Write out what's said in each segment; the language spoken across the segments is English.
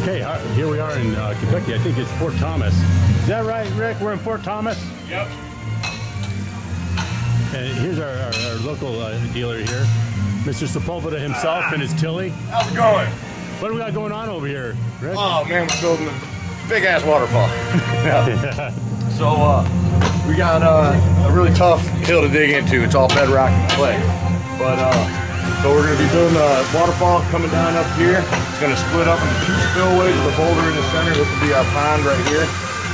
Okay, uh, here we are in uh, Kentucky. I think it's Fort Thomas. Is that right, Rick? We're in Fort Thomas? Yep. And here's our, our, our local uh, dealer here, Mr. Sepulveda himself and his Tilly. How's it going? What do we got going on over here, Rick? Oh man, we're building a big ass waterfall. yeah. So uh, we got uh, a really tough hill to dig into. It's all bedrock and clay. But uh, so we're gonna be building a waterfall coming down up here. It's gonna split up into two spillways with a boulder in the center. This will be our pond right here.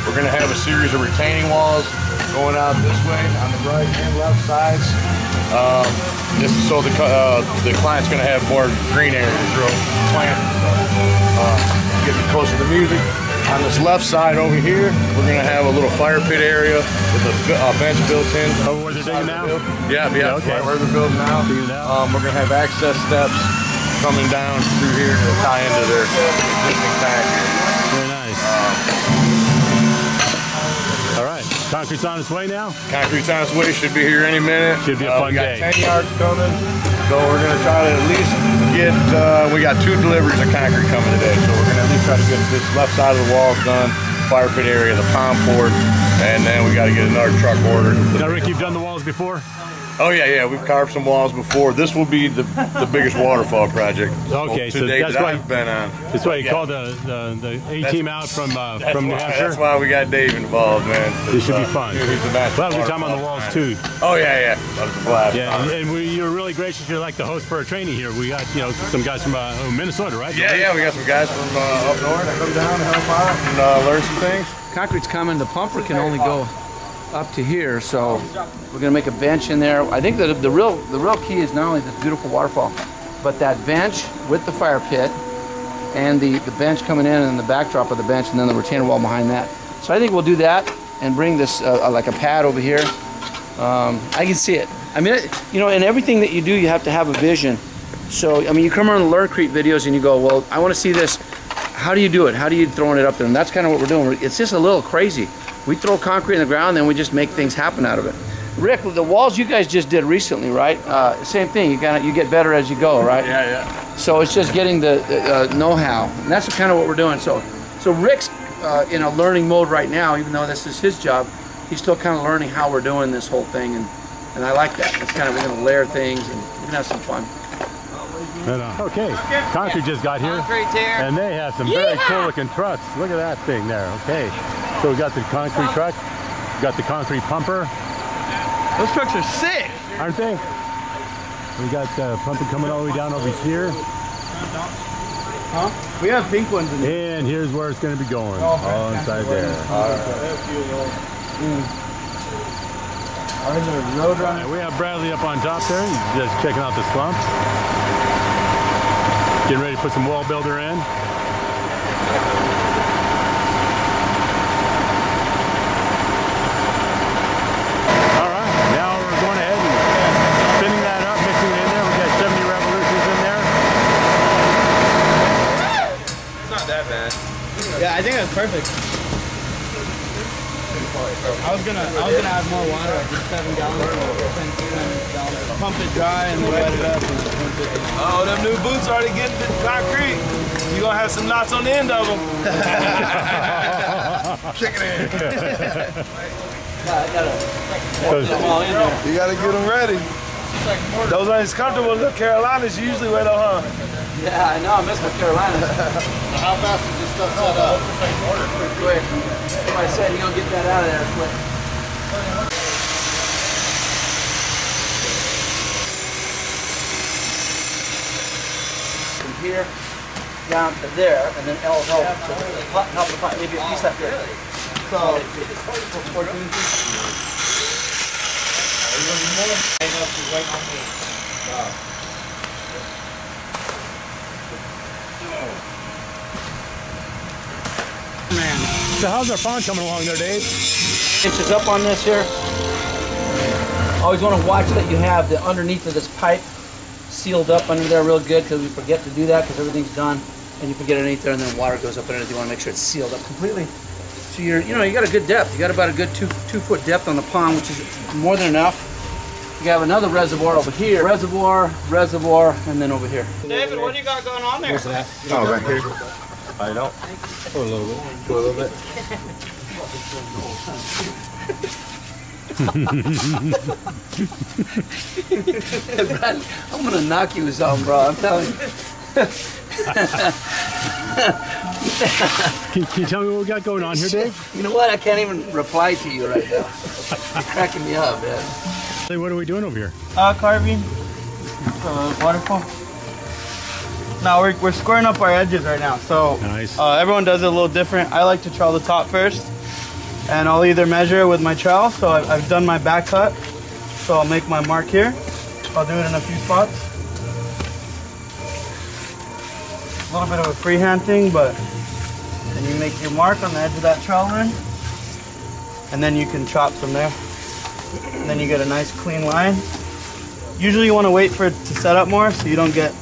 We're gonna have a series of retaining walls going out this way on the right and left sides. Um, this is so the uh, the client's gonna have more green area to grow plants. Uh, get me closer to the music. On this left side over here, we're gonna have a little fire pit area with a uh, bench built in. Oh, where they're digging now? Yeah, yeah, okay. right where they're building now. Digging it out. Um, we're gonna have access steps coming down through here to tie into their existing tank. Very nice. All right, concrete's on its way now. Concrete's on its way, should be here any minute. Should be a Uh, fun we got day. 10 yards coming, so we're gonna try to at least get, uh, we got two deliveries of concrete coming today, so we're gonna at least try to get this left side of the wall done, fire pit area, the pond poured, and then we gotta get another truck ordered. Now, Rick, you've done the walls before? Oh yeah, yeah, we've carved some walls before. This will be the, the biggest waterfall project Okay, to so date that's that why- I've been on. That's why you Yeah. called the, the, the A team out from uh, That's from New Hampshire. That's why we got Dave involved, man. This should be Uh, fun. He's the best. Well, we time on the walls fan. too. Oh yeah, yeah, that was a blast. Yeah, and, and we, you're really gracious. You're like the host for our training here. We got you know some guys from uh, Minnesota, right? Yeah, yeah, we got some guys from uh, up north that come down and help out and uh, learn some things. concrete's coming. The pumper can only go up to here, so we're gonna make a bench in there. I think that the real the real key is not only this beautiful waterfall, but that bench with the fire pit and the, the bench coming in and the backdrop of the bench and then the retainer wall behind that. So I think we'll do that and bring this uh, uh, like a pad over here. Um, I can see it. I mean, it, you know, in everything that you do, you have to have a vision. So, I mean, you come around the Lurncrete videos and you go, well, I want to see this. How do you do it? How do you throwing it up there? And that's kind of what we're doing. It's just a little crazy. We throw concrete in the ground, then we just make things happen out of it. Rick, the walls you guys just did recently, right? Uh, same thing. You kind of you get better as you go, right? Yeah, yeah. So it's just getting the, the uh, know-how, and that's kind of what we're doing. So, so Rick's uh, in a learning mode right now, even though this is his job. He's still kind of learning how we're doing this whole thing, and and I like that. It's kind of we're gonna layer things and we're gonna have some fun. And, uh, okay, concrete just got here, and they have some very cool looking trucks. Look at that thing there. Okay, so we got the concrete truck, got the concrete pumper, Those trucks are sick. aren't they? We got uh, pumping coming all the way down over here, Huh? We have pink ones in and here's where it's going to be going, all inside there. Road All right, we have Bradley up on top there. He's just checking out the slump. Getting ready to put some wall builder in. All right, now we're going ahead and spinning that up, mixing it in there. We got 70 revolutions in there. Yeah, I think that's perfect. I was gonna, I was gonna add more water, like just seven gallons, 10, 10 gallons. Pump it dry and then wet it up. And pump it. Oh, them new boots are already getting the concrete. You gonna have some knots on the end of them. Check it in. You gotta get them ready. Those aren't as comfortable as the Carolinas usually wear though, huh? Yeah, I know. I miss my Carolina. How fast is this stuff set up? quick. Like I said, you gonna get that out of there quick. From here down to there, and then L L. So pot, top of the pot, maybe a piece left there. So, 14 So how's our pond coming along there, Dave? inches up on this here. Always want to watch that you have the underneath of this pipe sealed up under there real good because we forget to do that because everything's done and you forget underneath there and then water goes up underneath. You want to make sure it's sealed up completely. So you're, you know, you got a good depth. You got about a good two two foot depth on the pond, which is more than enough. You have another reservoir over here. Reservoir, reservoir, and then over here. David, what do you got going on there? Oh, right here. I don't. For a little bit. For a little bit. Brad, I'm gonna knock you some, bro. I'm telling you. Can, can you tell me what we got going on here, Dave? You know what? I can't even reply to you right now. You're cracking me up, man. Hey, what are we doing over here? Uh, carving. Uh, waterfall. Now we're, we're squaring up our edges right now. So Nice. uh, everyone does it a little different. I like to trowel the top first. And I'll either measure it with my trowel. So I've, I've done my back cut. So I'll make my mark here. I'll do it in a few spots. A little bit of a freehand thing, but then you make your mark on the edge of that trowel ring. And then you can chop from there. And then you get a nice clean line. Usually you want to wait for it to set up more so you don't get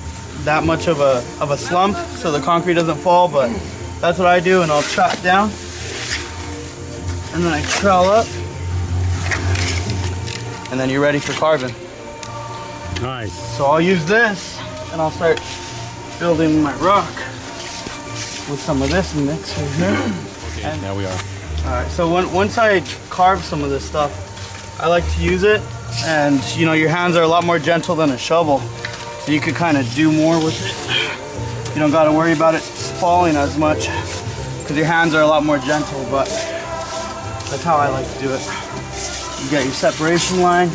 that much of a, of a slump so the concrete doesn't fall, but that's what I do and I'll chop down. And then I trowel up. And then you're ready for carving. Nice. So I'll use this and I'll start building my rock with some of this mix right here. Okay, now we are. All right, so when, once I carve some of this stuff, I like to use it, and you know, your hands are a lot more gentle than a shovel, so you could kind of do more with it. You don't got to worry about it falling as much, because your hands are a lot more gentle, but that's how I like to do it. You got your separation line.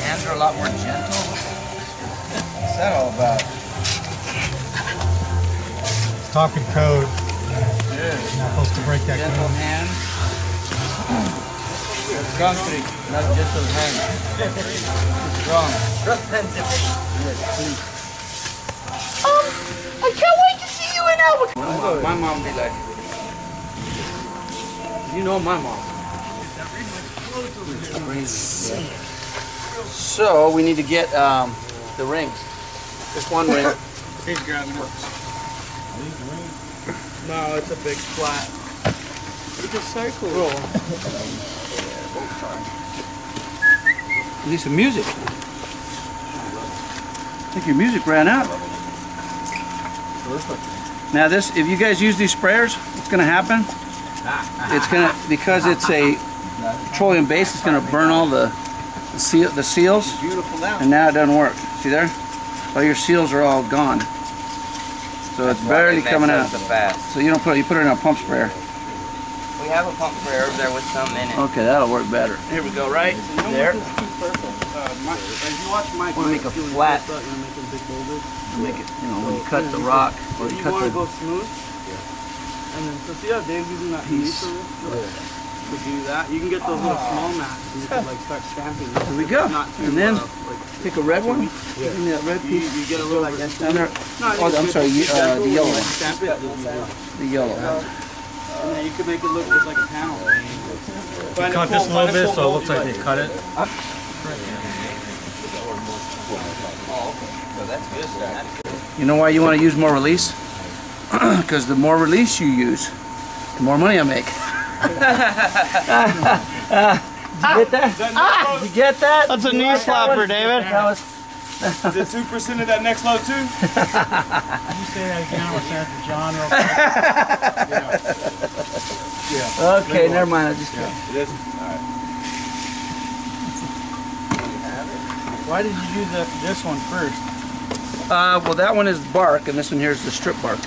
Hands are a lot more gentle. What's that all about? talking code. You're not supposed to break that Gentle code. hands. Concrete, not just those hands. Strong. I can't wait to see you in Albuquerque. My mom, my mom be like, you know my mom. So we need to get um, the rings. Just one ring. He's grabbing it. No, it's a big flat. It's a circle. Need some music. I think your music ran out. Now this, if you guys use these sprayers, what's gonna happen? It's gonna, because it's a petroleum base, it's gonna burn all the the seal, the seals. Beautiful now. And now it doesn't work. See there? All your seals are all gone. So it's barely coming out. The. So you don't put, you put it in a pump sprayer. We have a pump sprayer over there with some in it. Okay, that'll work better. Here we go, right? There. My, as you watch Mike, Wanna make a you'll flat- start, you know, making big boulders. Make it, you know, when you cut the rock or you you cut want to go smooth. Yeah. And then, so see how Dave's using that Piece. piece to do that? You can get those little small mats and you can like start stamping. them. Here we go. Not too, And then uh, like, Pick a red one. Give me that red you, piece. you get a little like Down there. No, oh, I'm sorry. You, uh, the yellow one. Stamp it, you'll be good. The yellow one. And then you can make it look just like a panel. Find Cut this a little bit so it looks like they cut it. You know why you want to use more release? Because the more release you use, the more money I make. Did you get that? Ah! Did you get that? That's a knee slapper, David. That was- Is it two percent of that next load too? You say that again, I'll send it to John real quick. Okay, never mind. I just Why did you do the, this one first? Uh, well, that one is bark, and this one here is the strip bark.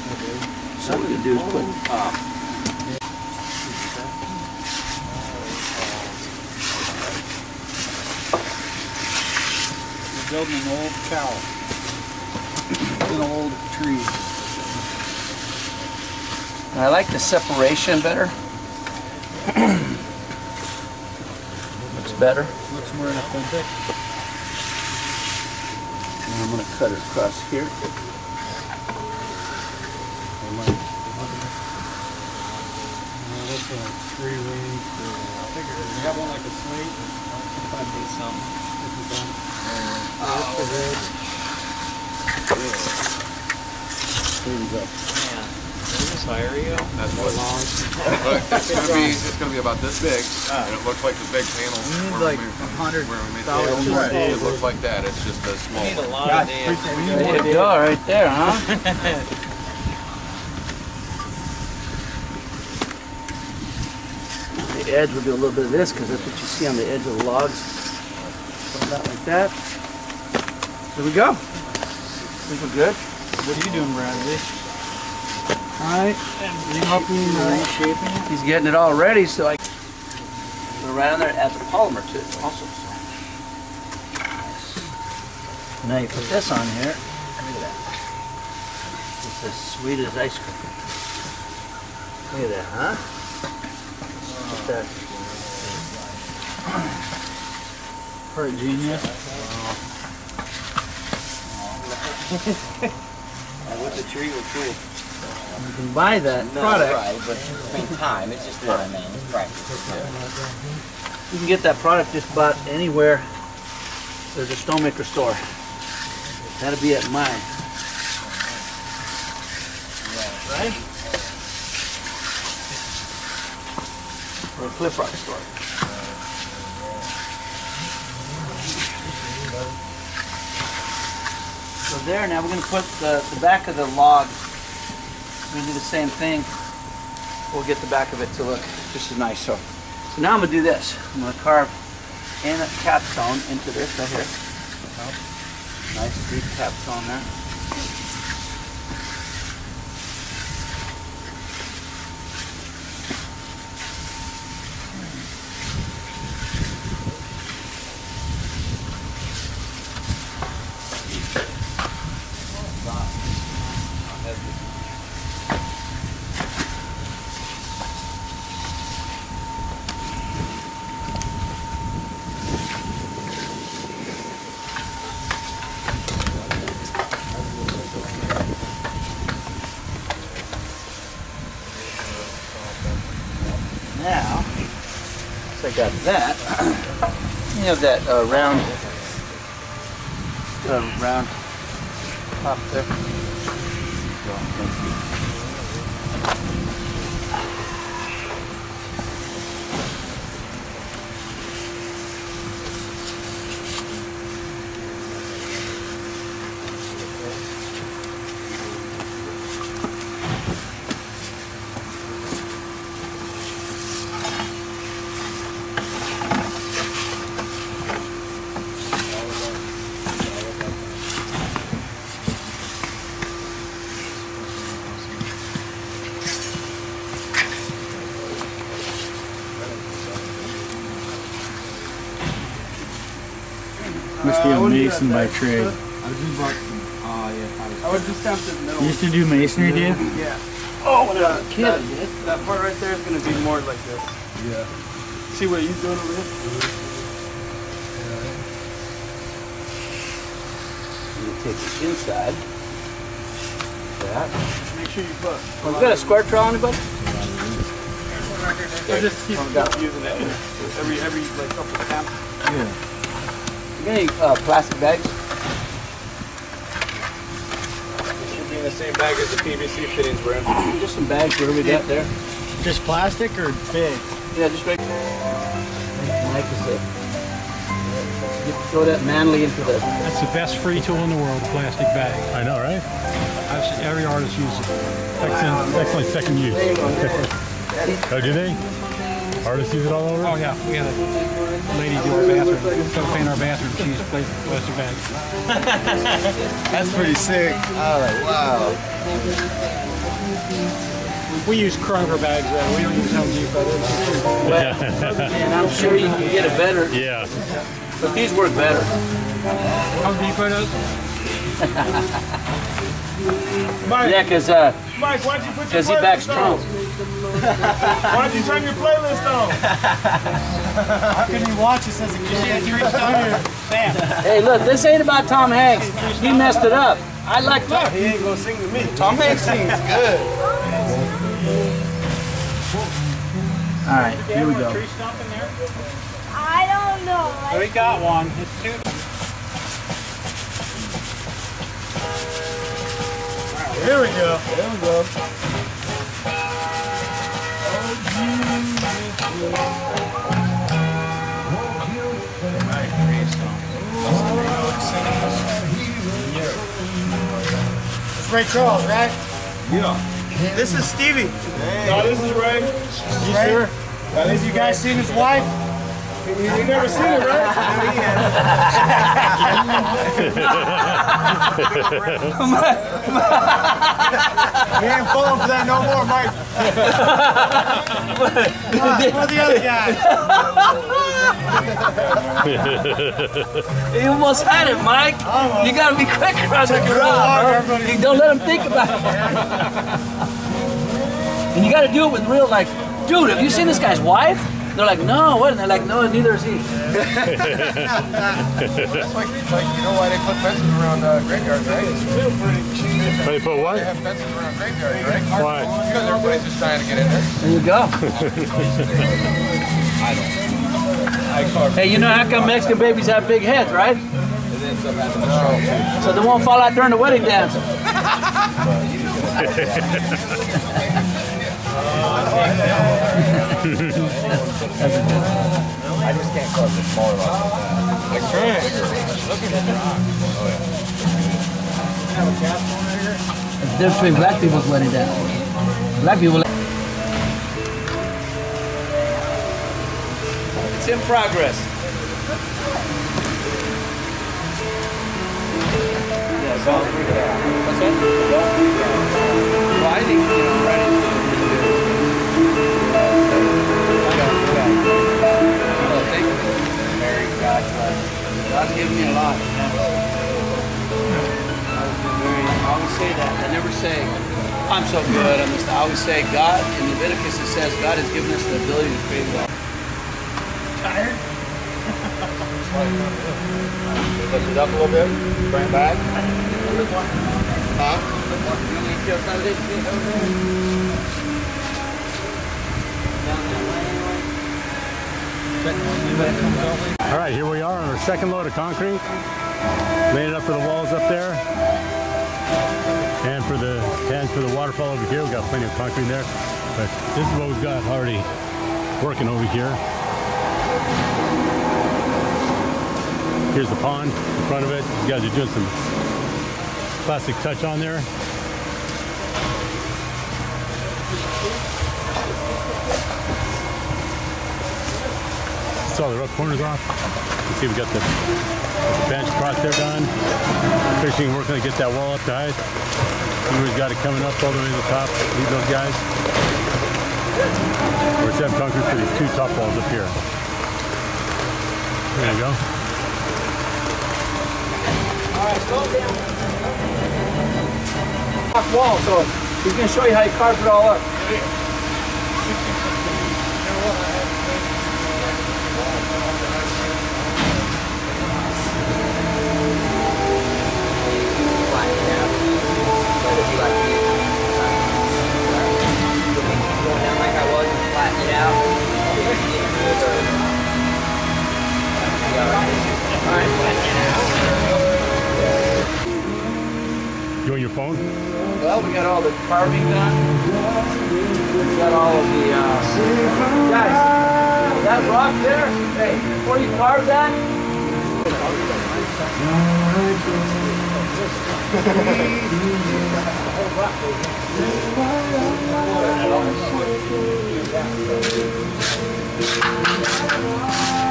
So what we can do is put. You're building an old cow. An old tree. I like the separation better. Looks better. Looks more authentic. And I'm gonna cut it across here. Three ring. I figured you have one like a slate. I need something. If you don't. That's the red. There you go. This area. That's what. Look, it's gonna be it's gonna be about this big, and it looks like the big panel. need like a hundred where we made the dollars panel. a day. It looks like that. It's just a small. Need a one. lot of damn. There you go, right there, huh? the edge will do a little bit of this because that's what you see on the edge of the logs. Put that like that. There we go. think we're good. What are you doing, Bradley? Alright. You helping uh, reshaping it? He's getting it all ready, so I put it right on there. It adds a polymer to it also. So. Now you put this on here. Look at that. It's as sweet as ice cream. Look at that, huh? Just that. Part genius. With the tree was cool. You can buy that No, product. right, but I mean, time, it's just what I mean, it's practice. You can get that product just about anywhere there's a Stonemaker store. That'll be at mine. Right? Or a Cliff Rock store. So there, now we're gonna put the, the back of the log. We're do the same thing. We'll get the back of it to look just as nice. So, so now I'm gonna do this. I'm gonna carve in a capstone into this right here. Nice deep capstone there. Now, so I got that. You have that uh, round, uh, round top there. So, thank you. Must be a mason by trade. I would just down to the middle. You used to do masonry, Dave? Yeah. Oh, when I was a That, kid, that, that part right there is going to be more like this. Yeah. See what he's doing over here? You take the inside. That. Make sure you put. Oh, you got a square trowel, anybody? Or just keep Oh, got it. using it every every like couple of times. You got any uh, plastic bags? Should be in the same bag as the PVC fittings we're in. Just some bags, whatever we got there. Just plastic or big? Yeah, just right. Mike is it. You throw that manly into the. That's the best free tool in the world, a plastic bag. I know, right? I've seen every artist use it. Excellent, excellent second use. Oh, do they? Artists use it all over? Oh yeah, we had a lady do our bathroom, so paint our bathroom, she used plastic bags. That's pretty sick. wow. We use Kroger bags though, we don't use Home Depot. They're cheap. And I'm sure you can get it better, Yeah. but these work better. Home Depot does? Mike, Yeah, because uh, Mike, why'd you put your he playlist backs on? Trump. Why'd you turn your playlist on? How can you watch this as a kid? You reached down here, bam. Hey, look, this ain't about Tom Hanks. He messed it up. I like Tom. He ain't gonna sing to me. Tom Hanks sings good. All right, here we go. I don't know. We got one. It's two. Here we go. There we go. It's Ray Charles, right? Yeah. This is Stevie. No, this is Ray. You sure? Have you guys seen his wife? You, you never seen it, right? We ain't falling for that no more, Mike. Come on, the other guy? You almost had it, Mike. You gotta be quick on the a little draw. longer, bro. everybody. You don't let him think about it. and you gotta do it with real, like, dude, have you seen this guy's wife? They're like, no, what? And they're like, no, neither is he. That's like, like, you know why they put fences around uh, graveyards, right? They put what? They have fences around graveyards, right? Why? Because everybody's just trying to get in there. There you go. hey, you know how come Mexican babies have big heads, right? So they won't fall out during the wedding dance. I just can't call it the smaller one. Oh, I can't. It's different between black people's wedding dance. Black people. It's in progress. Yeah, so What's that? Well, I think, you know, right God's given me a lot. I always say that. I never say, I'm so good. I'm just, I always say, God, in Leviticus it says, God has given us the ability to create wealth. Tired? Lift it up a little bit. Bring it back. Huh? All right, here we are on our second load of concrete. Laying it up for the walls up there. And for the and for the waterfall over here, we've got plenty of concrete there. But this is what we've got already working over here. Here's the pond in front of it. These guys are doing some plastic touch on there. Saw the rough corners off. You see we got the, the bench across there done. Fishing, we're gonna get that wall up to height. We've got it coming up all the way to the top. Leave those guys. We're setting concrete for these two top walls up here. There you go. Rock wall, so he's going to show you how he carved it all up. You on your phone? Well, we got all the carving done. We got all of the, uh, guys, that rock there, hey, before you carve that,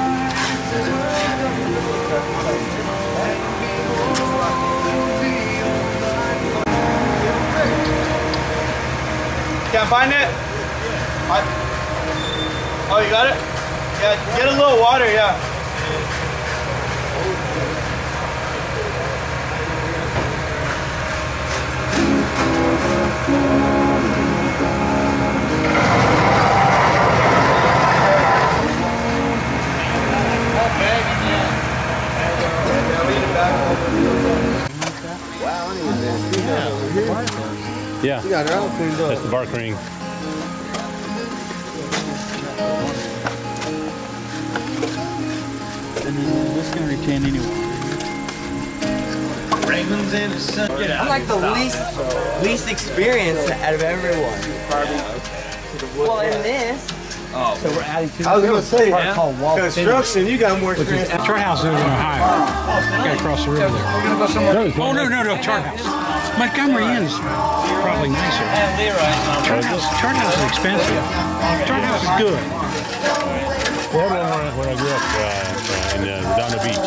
Can't find it? I, oh, you got it? Yeah, get a little water, yeah. Yeah. Cleaned up. That's the bark ring. And then this can retain any water. Raymond's in his son. I'm like the least least experienced out of everyone. Well, in this, Oh. So we're adding to I was gonna say, part called wall construction, you got more Which experience. chart house is in Ohio. Oh, got to cross the river there. We're gonna go somewhere. Oh no no no chart house. Montgomery Inn's probably nicer. Chart house chart house is expensive. Chart house is good. We had one when, when I grew up uh, in uh, Redondo Beach.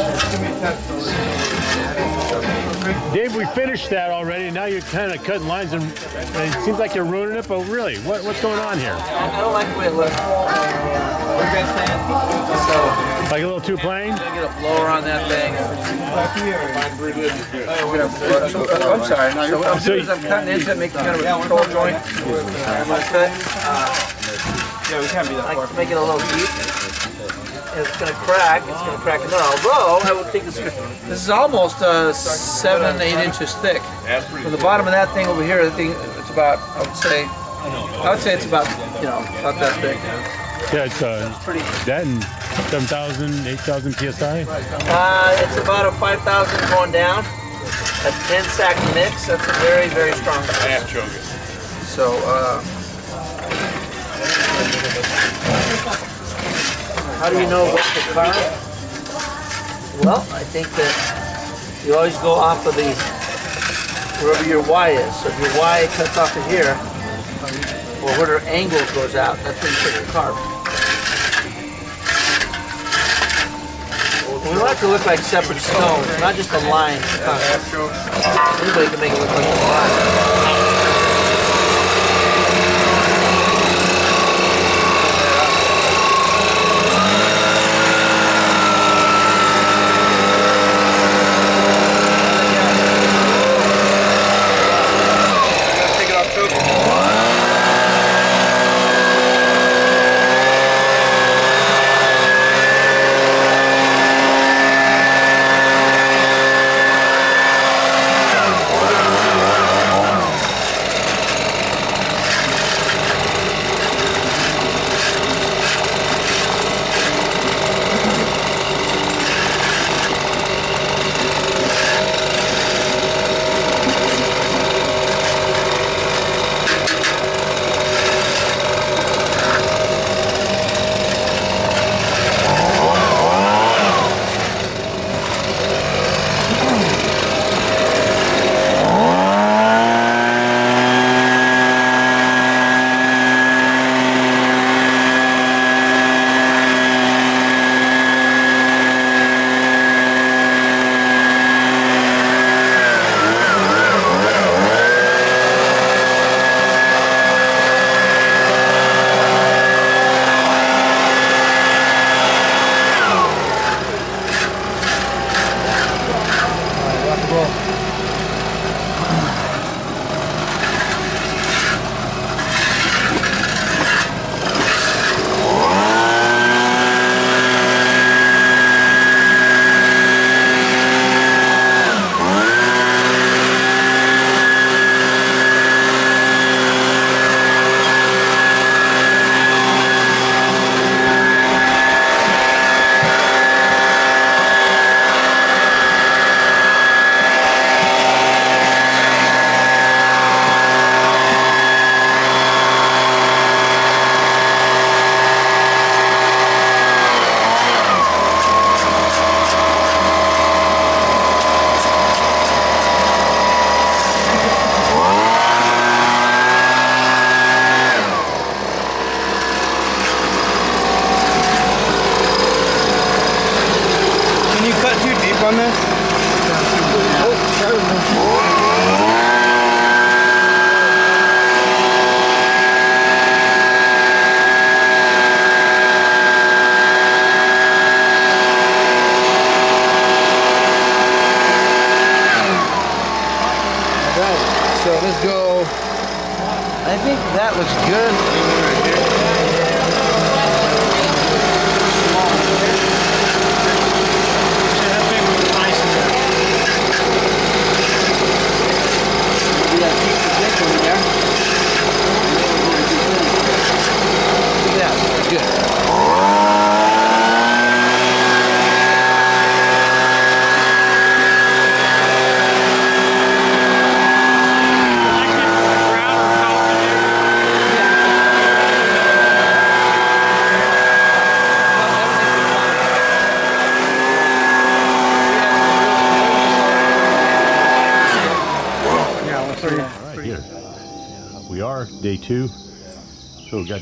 Dave, we finished that already. Now you're kind of cutting lines, and and it seems like you're ruining it. But really, what, what's going on here? I don't like the way it looks. What are you guys saying? So, Like a little too plain? gonna get a blower on that thing. We're gonna- so- I'm sorry. So what I'm So doing is I'm cutting into it, making kind of a control joint. I'm gonna cut, uh, Yeah, we can't be that I far. like to make it a little deep. And it's gonna crack, it's gonna crack another. Although, I would think this, this is almost uh, seven, eight inches thick. From the bottom of that thing over here, I think it's about, I would say, I would say it's about, you know, about that thick. Yeah, it's uh, Pretty, that and 7,000, 8,000 psi. uh, it's about a 5,000 going down. A 10 sack mix, that's a very, very strong mix. So, uh, how do you know what to carve? Well, I think that you always go off of the, wherever your Y is. So if your Y cuts off of here, or where their angle goes out, that's where you put your carve. We want it to look like separate stones, not just a line. Anybody can make it look like a line.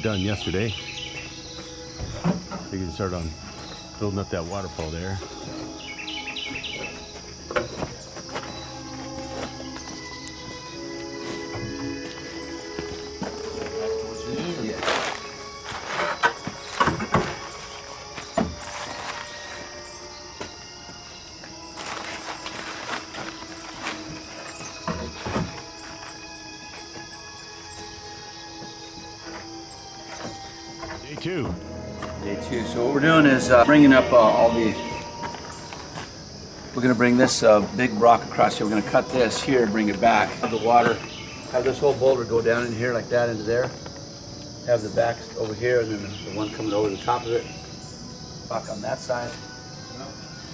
Got done yesterday. We can start on building up that waterfall there. Bringing up uh, all the. We're gonna bring this uh, big rock across here. We're gonna cut this here, bring it back. Have the water. Have this whole boulder go down in here like that into there. Have the back over here, and then the, one coming over the top of it. Back on that side.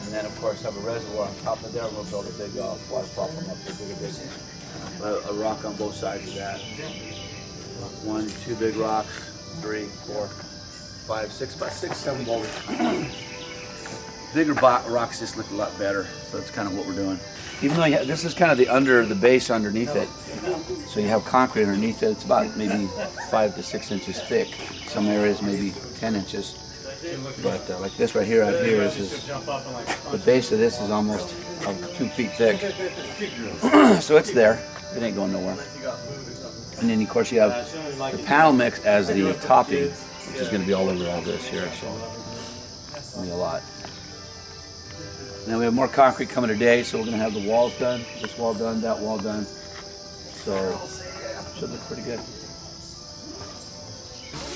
And then of course have a reservoir on top of there. We'll build a big uh, waterfall from up there, big, big, a, a rock on both sides of that. One, two big rocks, three, four, five, six, about six, seven boulders. Bigger rocks just look a lot better, so that's kind of what we're doing. Even though have, this is kind of the under the base underneath it, so you have concrete underneath it. It's about maybe five to six inches thick. Some areas maybe ten inches. But uh, like this right here, out here is, is the base of this is almost uh, two feet thick. so it's there. It ain't going nowhere. And then of course you have the panel mix as the topping, which is going to be all over all this here. So be a lot. Now we have more concrete coming today, so we're going to have the walls done, this wall done, that wall done. So should look pretty good.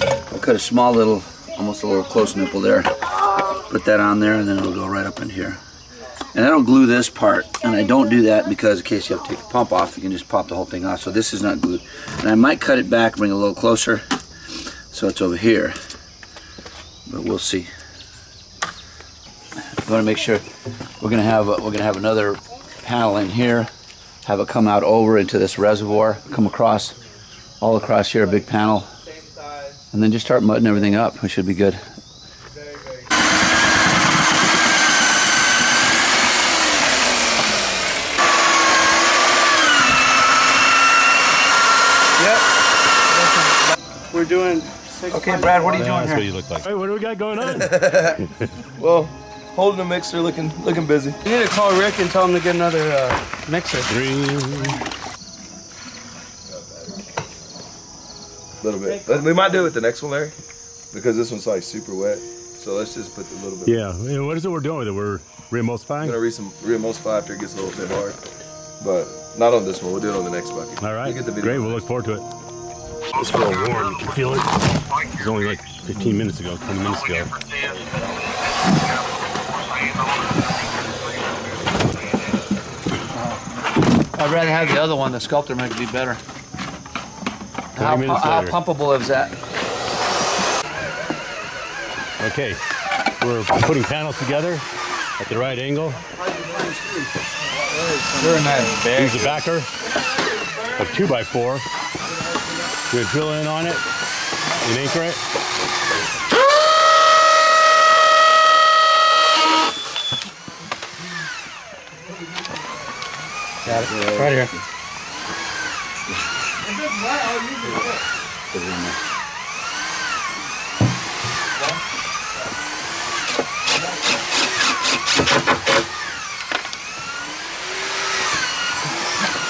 I cut a small little, almost a little close nipple there. Put that on there, and then it'll go right up in here. And I don't glue this part, and I don't do that because in case you have to take the pump off, you can just pop the whole thing off. So this is not glued. And I might cut it back, bring it a little closer, so it's over here. But we'll see. We want to make sure we're gonna have a, we're gonna have another panel in here, have it come out over into this reservoir, come across, all across here, a big panel, and then just start mudding everything up. We should be good. We're doing six. Okay, Brad, what are you doing That's what here? you look like. Hey, what do we got going on? Well, holding the mixer, looking looking busy. You need to call Rick and tell him to get another uh, mixer. Three. A little bit. Let- We might do it with the next one, Larry, because this one's like super wet. So let's just put a little bit. Yeah. and What is it we're doing with it? We're I'm reemulsifying? gonna read some reemulsify after it gets a little bit hard, but not on this one. We'll do it on the next bucket. All right. You get the video. Great. We'll look forward to it. It's real warm. You can feel it. It was only like 15 minutes ago, 20 minutes ago. I'd rather have the other one. The sculptor might be better. How, minutes how pumpable is that? Okay. We're putting panels together at the right angle. They're in Use a backer of two by four. We're gonna drill in on it and anchor it. Right here.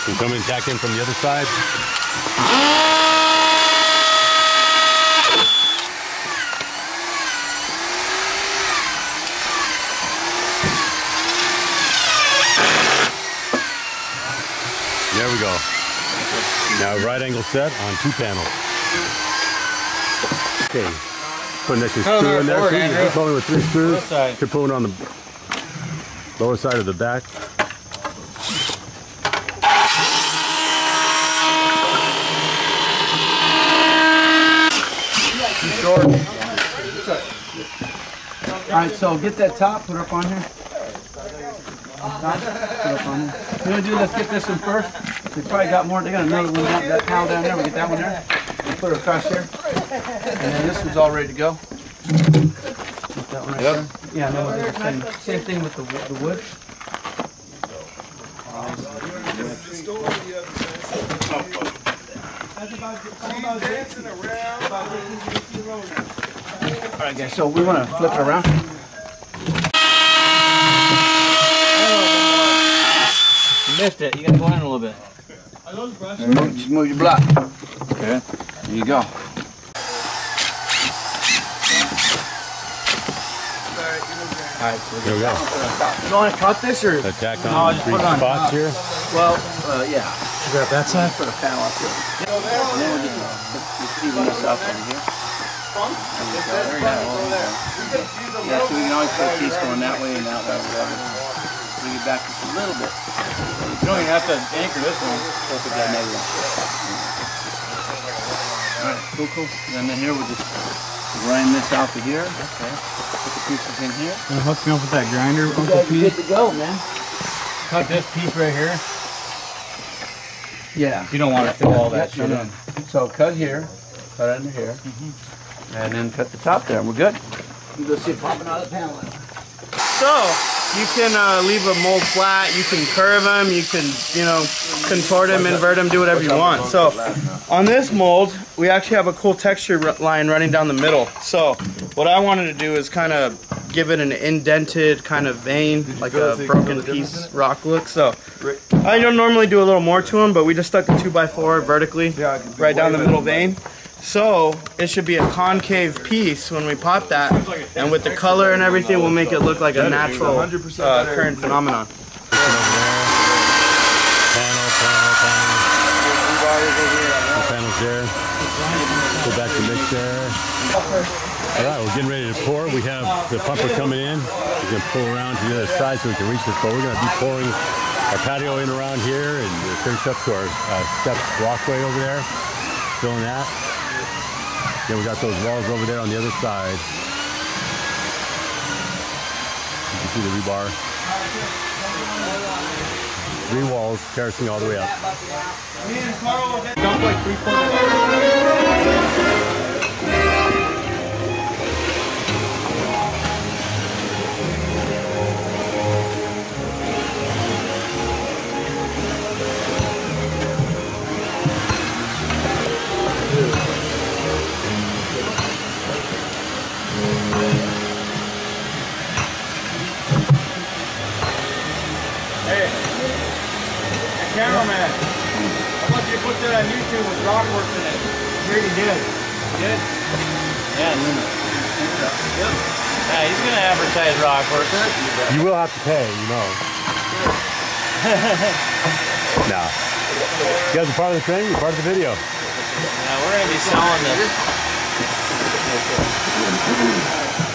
We'll come and tack in from the other side. We go. Now right angle set on two panels. Okay. Put an extra screw in there. forward, See, Andrew. Keep pulling with three screws. Left side. Keep pulling on the lower side of the back. All right, so get that top, put it up on here. Top, put it up on here. You wanna do, let's get this one first. We probably got more, they got another one, down- that pile down there, we get that one there. We put it across here. And then this one's all ready to go. Put that one right there. Yeah, no, the same, same thing with the, the wood. All right, guys. So we want to flip it around. You missed it. You gotta go in a little bit. And move, your block. Okay. There you go. All right, so There we go. You want to cut this or? Attack No, on just three put on spots here. Well, uh, yeah. grab that side? Put a panel up here. And then we'll just, just even this up in here. There you go. There. Yeah, so we can always put a piece going that way and that way, whatever. Bring it back just a little bit. You don't even have to anchor this one. Perfect, that negative. All right, cool, cool. And then here we'll just grind this out to here. Okay. Put the pieces in here. And hook me up with that grinder, You Uncle guys are good to go, man. Cut this piece right here. Yeah. You don't want to fill all that Yeah, shit no. in. So cut here, cut under here, mm-hmm. and then cut the top there, and we're good. You go see it popping out of the panel. So, you can uh, leave a mold flat, you can curve them, you can, you know, contort them, invert them, do whatever you want. So, on this mold, we actually have a cool texture line running down the middle. So, what I wanted to do is kind of give it an indented kind of vein, like a broken piece rock look. So, I don't normally do a little more to them, but we just stuck a 2x4 vertically right down the middle vein. So it should be a concave piece when we pop that, and with the color and everything, we'll make it look like a natural uh, current phenomenon. Panel, panel, panel. The panel's there. Go back to mix there. All right, we're getting ready to pour. We have the pumper coming in. We can pull around to the other side so we can reach this, but we're going to be pouring our patio in around here and finish up to our uh, step walkway over there. Filling that. Then we got those walls over there on the other side. You can see the rebar. Three walls, terracing all the way up. Dump like three cameraman. I want you to put that on YouTube with Rockworks in it. You already did. Did? Yes. Yep. Yeah, he's gonna advertise Rockworks. You will have to pay, you know. nah. You guys are part of the thing, you're part of the video. Yeah, we're gonna be selling this.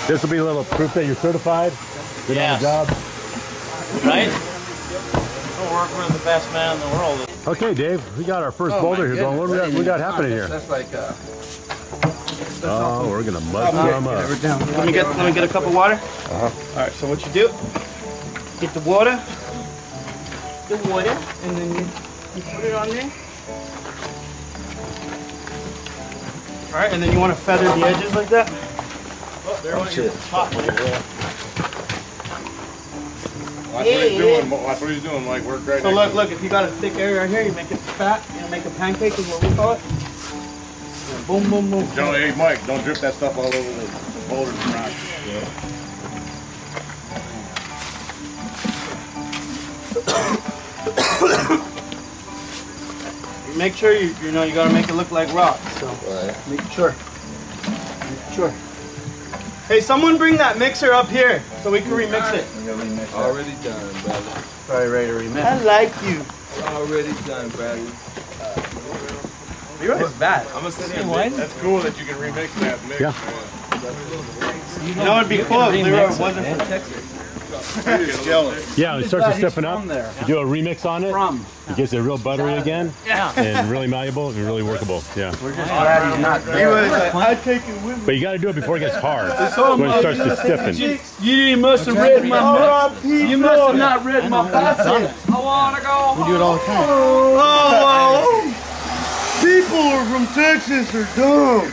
This will be a little proof that you're certified. Good on the job. Right? We're working with the best man in the world. Okay, Dave, we got our first Oh, boulder my here going. What do we got, we got happening here? That's like, uh, Oh, we're gonna mud some up. Let me get let me get a cup of water. Uh-huh. All right. So what you do? Get the water. The water, and then you, you put it on there. All right, and then you want to feather the edges like that. Oh, there went your top. Watch what he's doing. Watch what he's doing. Like work right So look, look. If you got a thick area right here, you make it fat. You make a pancake is what we call it. And boom, boom, boom. Don't, hey Mike, don't drip that stuff all over the boulders and rocks. Make sure you you know you gotta make it look like rock. So make sure. Make sure. Hey, someone bring that mixer up here so we can remix it. Already done, brother. probably ready to remix. I like you. Already done, brother. Leroy's bad. I'm gonna sit here. That's cool that you can remix that mix. Yeah. You know it'd be cool if Leroy wasn't from Texas. He's. Yeah, when it starts to stiffen up, there. you do a remix on it, From. it gets it real buttery again, Yeah. and really malleable and really workable. Yeah. We're just glad he's not there. Leroy's like, I'd take it with me. But you gotta do it before it gets hard. When it starts to stiffen. You must have read my book. You must have not read my biceps. I want to go home. We do it all the time. Oh, well, people are from Texas are dumb.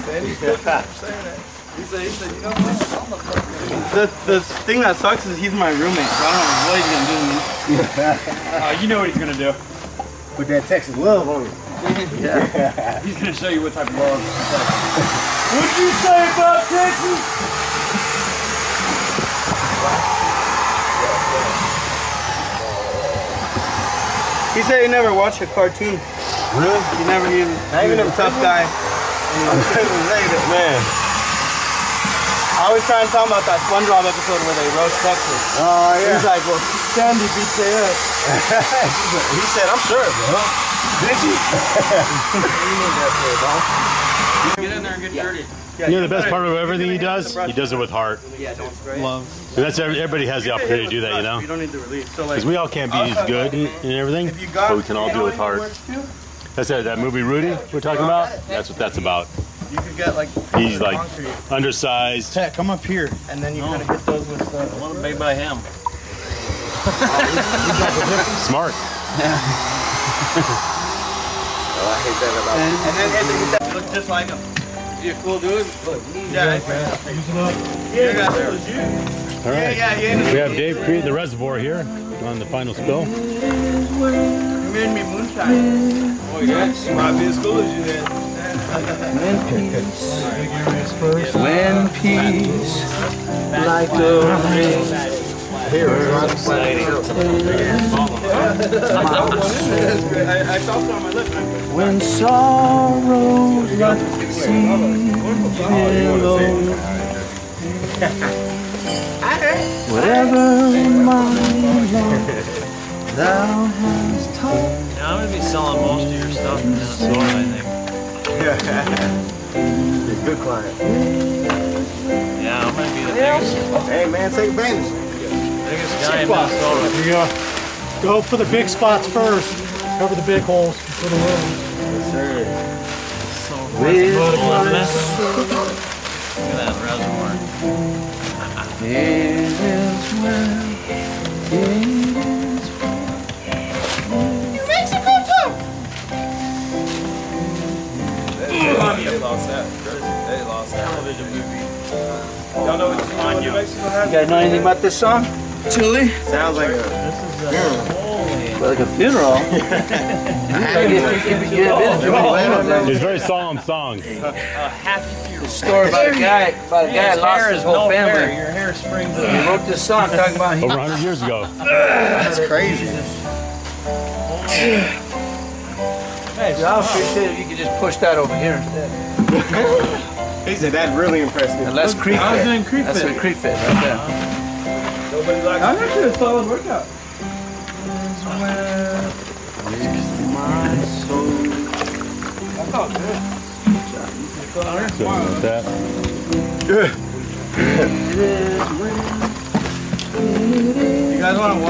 The, the thing that sucks is he's my roommate, so I don't know what he's gonna do to me. Uh, you know what he's gonna do. Put that Texas love on it. Yeah. He's gonna show you what type of love. What'd you say about Texas? He said he never watched a cartoon. Really? He never even. Not he even was a a tough guy. Man. I was trying to tell him about that SpongeBob episode where they roast Texas. Oh, yeah. He's like, well, Sandy beats their ass. he said, I'm sure, bro. Did you? Get in there and get dirty. You know the best part of everything he does? He does it with heart. Yeah, don't spray. Love. And that's everybody has the opportunity to do that, you know. You don't need the release. So like, Because we all can't be as good and, and everything, if you got, but we can all do it with heart. That's that, that movie Rudy we're talking about. That's what that's about. You could get like He's like concrete, undersized. Pat, come up here. and then you kind of hit those with. Uh, One made by him. Smart. Yeah. oh, I hate that about and then hit, hit that. Look just like him. You a cool dude? Look, Yeah. Yeah, All yeah, right. yeah, yeah. We have Dave creating the reservoir here on the final spill. You made me moonshine. Oh, yeah. You might be as cool as you then. When peace, like a rain. Lip. When sorrows like sea below. Whatever my love thou hast taught. Yeah, I'm gonna be selling most of your stuff in Minnesota, I think. He's a good client. Yeah, I'm gonna be the biggest, Hey, man, take advantage. biggest guy in Minnesota. Here you go. Go for the big spots first. Cover the big holes for the room. So full, isn't it? Look at that reservoir. It is well, They lost that. They lost that. Television movie. Y'all know what song Mexico has? You guys know anything about this song? Chili? Sounds like a. Like a funeral. A It's a very solemn song. A happy funeral. story about a guy, about a guy His lost his whole no fair. family. Your hair springs He wrote this song talking about Over 100 years ago. That's crazy. Hey, I appreciate if you could just push that over here instead. He said that really impressed me. And let's creep I was fit. doing creep That's fit. a creep fit right there. Nobody likes That was actually a solid workout. My soul. Something like that. You guys want to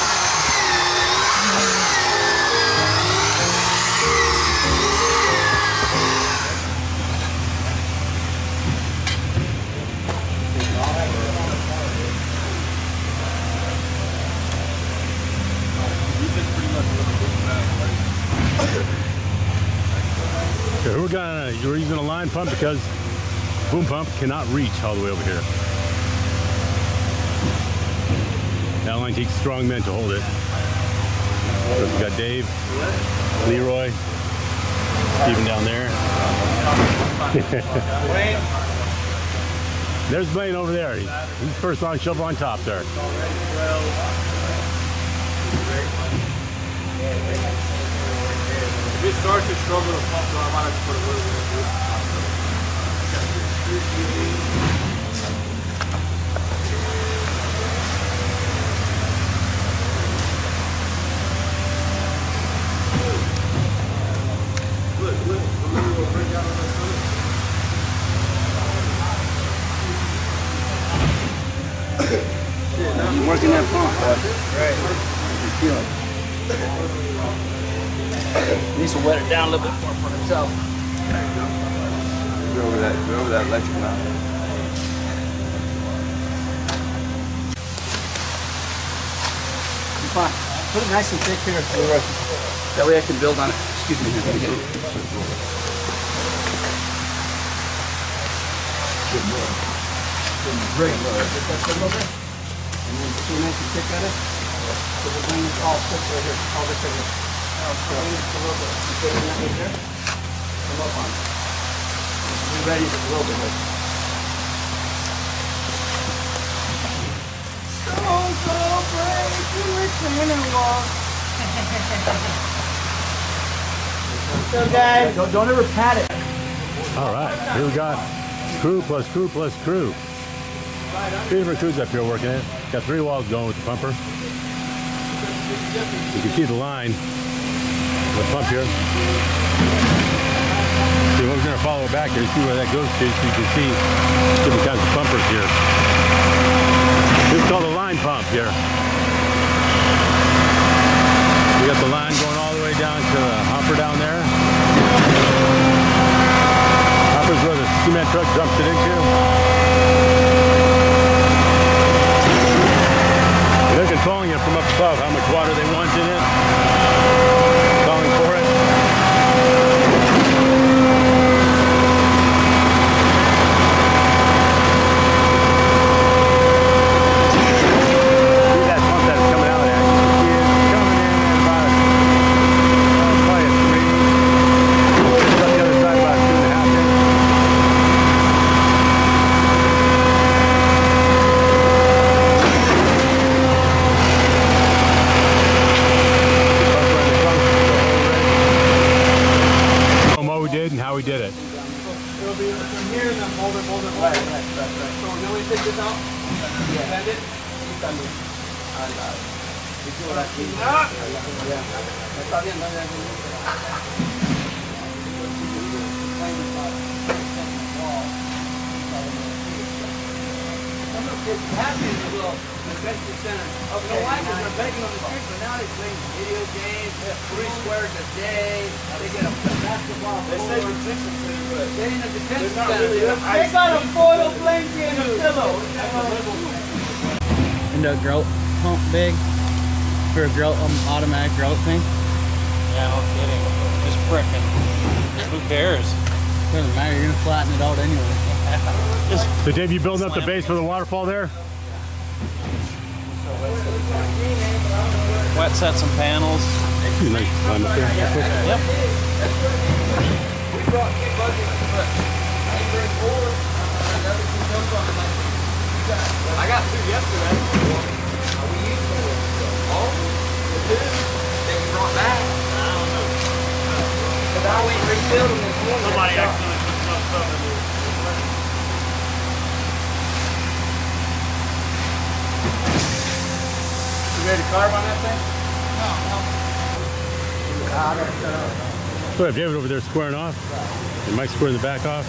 pump because boom pump cannot reach all the way over here. That line takes strong men to hold it. So we got Dave, Leroy, Steven down there. There's Blaine over there. He's first on shovel on top there. If it starts to struggle to pump, though, I might have to put a little bit I'm working that pump. Right. Needs to wet it down a little bit more for himself. Go over that, go over that. Fine. Put it nice and thick here. That way I can build on it. Excuse me. here, let me get it. Great. Get that over. And then put it nice and thick at it. So the wing is all thick right here. All this right here. Now, the wing a little bit. You put it in that right there. Come up on it. Be ready just a little bit. Right? Don't go break the retaining wall. So guys, Don't, don't ever pat it. All right, here we got crew plus crew plus crew. Three different crews up here working it. Got three walls going with the pumper. You can see the line, the pump here. See, we're going to follow it back here, see where that goes to, so you can see different kinds of pumpers here. This is called a line pump here. We got the line going all the way down to the hopper down there. Hopper's where the cement truck dumps it into. They're controlling it from up above, how much water they want in it. Calling for it. See that pump that is coming out at? You can see it coming in at about, uh, probably a three. It's up the other side about two and a half inch. What we did and how we did it. it'll be from here and then hold it, hold it, hold it. Right, right, right. So then we take this out, bend it, bend it. And, uh, we like Está bien, the convention center. You know? Because they're begging on the street, but now they're playing video games, three squares a day. They get a basketball They say detention center, but They're in a detention center. really They got a foil blanket and a pillow. And the grout pump big for a grout um, automatic grout thing. Yeah, no kidding. Just frickin'. Who cares? Doesn't matter, you're gonna flatten it out anyway. So Dave, you building up the base for the waterfall there? Wet set some panels. Nice climb up there. Yep. I got two yesterday. We used to. Oh, two that we brought back. I don't know. Cause I went refilled them this morning. Somebody accidentally put some stuff in there. You ready to carve on that thing? No, So we have David over there squaring off. And Mike squaring the back off.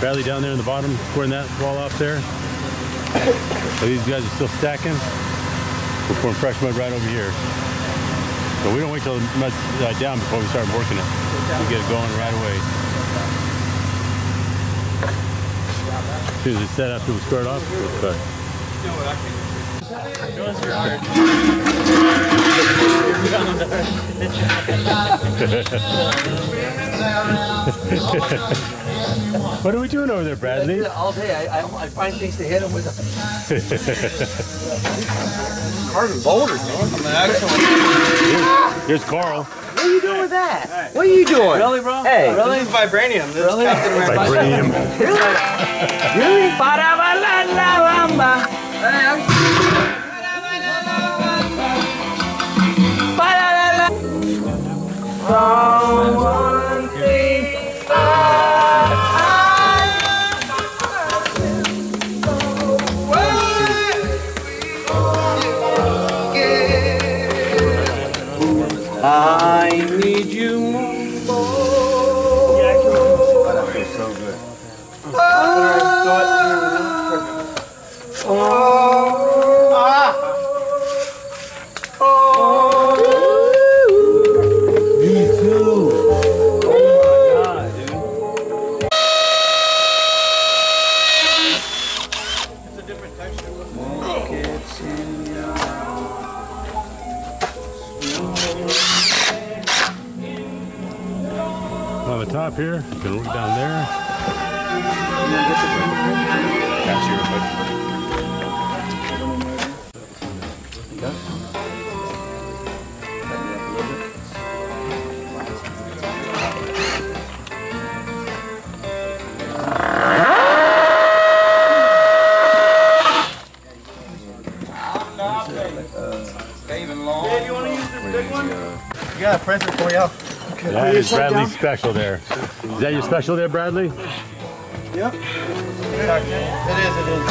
Bradley down there in the bottom squaring that wall off there. These guys are still stacking. We're pouring fresh mud right over here. So we don't wait till the mud's uh, down before we start working it. We get it going right away. As soon as it's set after we square it off, we'll start. what are we doing over there, Bradley? All day, I, I, I find things to hit him with. Carving boulders, man. Here's Carl. What are you doing with that? What are you doing? Really, bro? Hey. Really? This is vibranium. This Really? is Captain Vibranium. Really? Para bailar la bamba. Para la la. Present for you. Okay, That is Bradley's special there. Is that your special there, Bradley? Yep. It is, it is.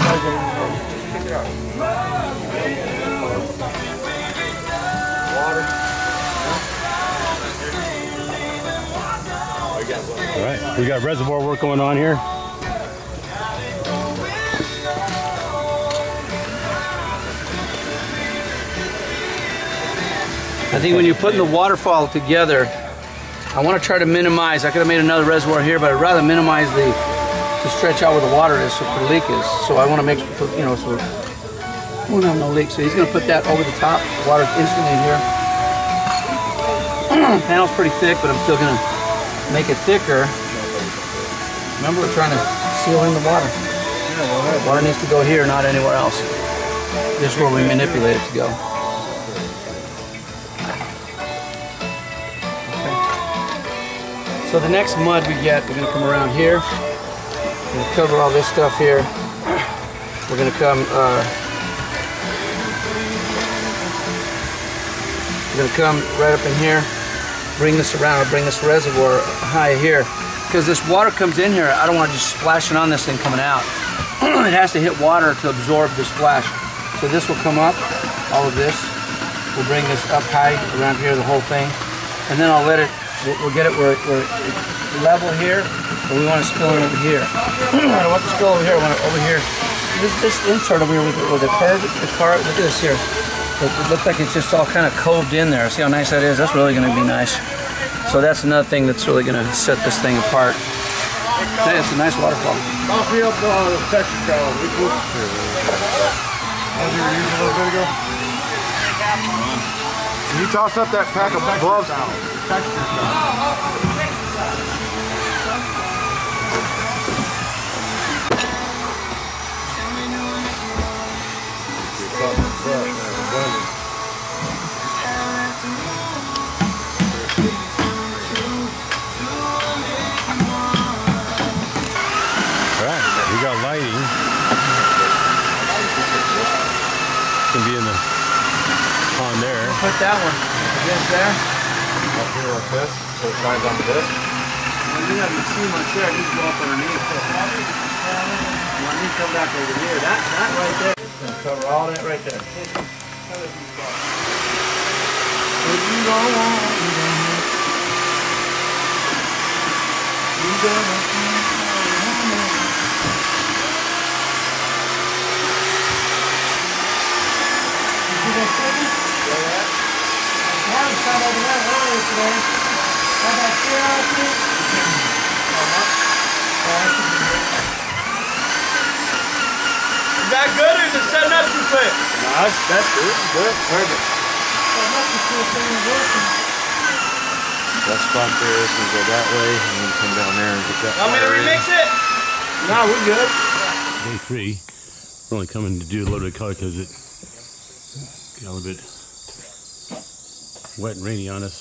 All right. We got reservoir work going on here. I think when you're putting the waterfall together, I want to try to minimize. I could have made another reservoir here, but I'd rather minimize the to stretch out where the water is, so the leak is. So I want to make you know so we don't have no leak. So he's going to put that over the top. Water's instantly in here. Panel's pretty thick, but I'm still going to make it thicker. Remember, we're trying to seal in the water. Water needs to go here, not anywhere else. This is where we manipulate it to go. So the next mud we get, we're gonna come around here. We're gonna cover all this stuff here. We're gonna come, uh, we're gonna come right up in here, bring this around, bring this reservoir high here. Because this water comes in here, I don't want to just splash it on this thing coming out. it has to hit water to absorb the splash. So this will come up, all of this. We'll bring this up high around here, the whole thing. And then I'll let it, we'll, we'll get it where, where it's level here, but we want to spill it over here. I don't want to spill over here, I want it over here. This, this insert over here with, the- with the curve, the car, look at this here. It, it looks like it's just all kind of coved in there. See how nice that is? That's really going to be nice. So that's another thing that's really going to set this thing apart. Hey, it's a nice waterfall. Coffee up uh, the Texas cow. We put As you were using a little bit ago. Can you toss up that pack of gloves? All right. We got lighting. Gonna be in the on there. Put that one against there. Like this, so it shines onto this. Well, you haven't seen much there. I need to go up underneath. Well, I need to come back over here. That, that right there. Gonna cover all that right there. If you don't want me, you better Is that good or is it setting up too quick? No, that's, that's good. Good. Perfect. Let's bump this and go that way, and then come down there and get that. Want me to water in. remix it? No, we're good. Day three. We're only coming to do a little bit of color because it got a little bit wet and rainy on us.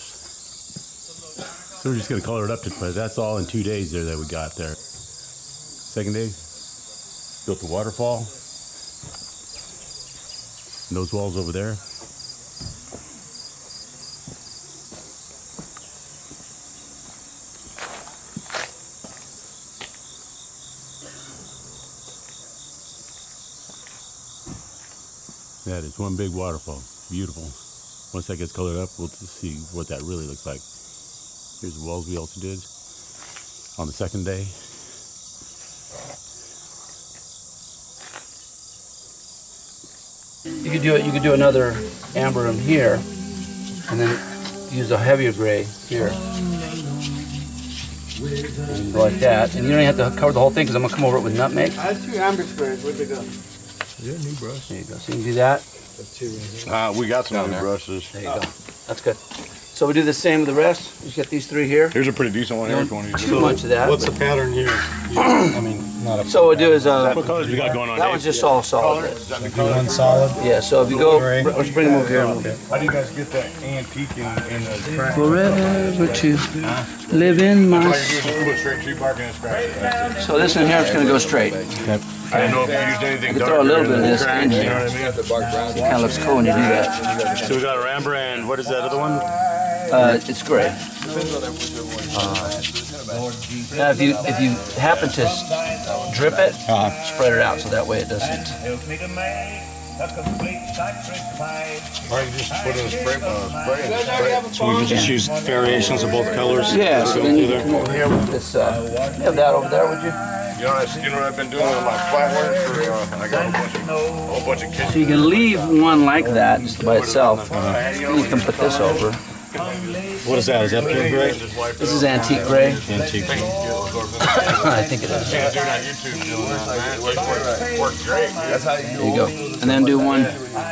So we're just gonna color it up to, but that's all in two days there that we got there. Second day, built the waterfall. And those walls over there. That is one big waterfall. Beautiful. Once that gets colored up, we'll just see what that really looks like. Here's the walls we also did on the second day. You could do it. You could do another amber in here, and then use a heavier gray here. And go like that, and you don't even have to cover the whole thing because I'm gonna come over it with nutmeg. I have two amber sprays. Where'd they go? Yeah, new brush. There you go. So you can do that. Uh, we got some Down new there. brushes. There you go. That's good. So we do the same with the rest. You get these three here. Here's a pretty decent one here. If you want to Too much of that. What's the pattern here? I mean, not a. So what we do is uh, What colors we got going on? that Dave? one's just all solid. Do one solid. Yeah. So if you go, Gray. let's bring them over here. How do you guys get that antique in, in the track? Forever to live in my. All you do is just put straight tree bark in and scratch it. That's it. So this in here is going to go straight. I didn't know if you used anything You can darker. throw a little bit of this cracks, in You here. know what I mean? The bark brown. It kind of looks cool when you do that. So we got a amber and what is that other one? Uh, it's great. Now, if you if you happen to drip it, spread it out so that way it doesn't. Or you just put in a spray, uh, spray and spray. So we can just use variations of both colors. Yeah. So Go then you through can come over here with this. Uh, you have that over there, would you? You know, what I- you know what I've been doing with my flatware for, uh, I got a bunch of, a whole bunch of So you can leave one like that just by itself. Then you can put this over. What is that? Is that pure gray? This is antique gray. Antique. I think it is. Yeah, dude, on YouTube doing that. It worked- worked great. That's how you There you go. And then do one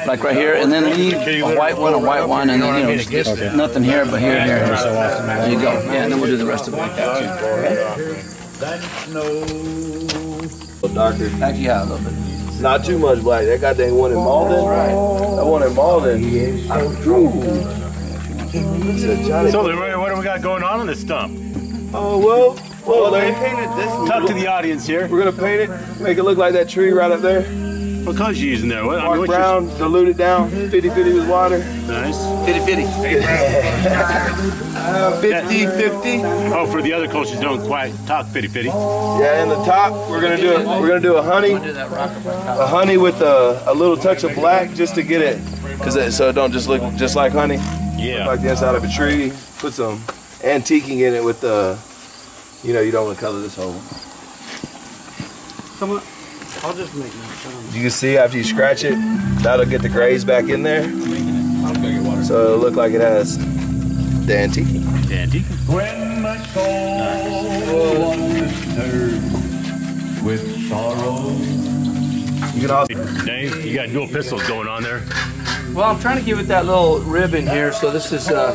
like right here, and then leave a white one, a white one, and then you know just nothing here but here, here, here. There you go. Yeah, and then we'll do the rest of it like that too. Okay? Darker. Actually, yeah, a little bit. Not too much black. That goddamn one in Malden. Right. That one in Malden. Said Johnny. So Leroy, what do we got going on on this stump? Oh well. Well, they uh, painted this Talk to the audience here. We're gonna paint it, make it look like that tree right up there. What colors you using there? What, I mean, Mark what's brown, dilute it down, 50-50 with water. your, nice. Fitty fitty. 50-50. Oh, for the other coaches don't quite talk fitty fitty. Yeah, in the top, we're gonna do it. We're gonna do a honey, Do that rocker a honey with a, a little touch of black just to get it, cause it, so it don't just look just like honey, Yeah. like the inside of a tree. Put some antiquing in it with the, you know, you don't want to color this hole. Someone, I'll just make that. You can see after you scratch it, that'll get the grays back in there. So it'll look like it has the antique. Antique. You can Dave, you got dual pistols going on there. Well, I'm trying to give it that little ribbon here. So this is uh,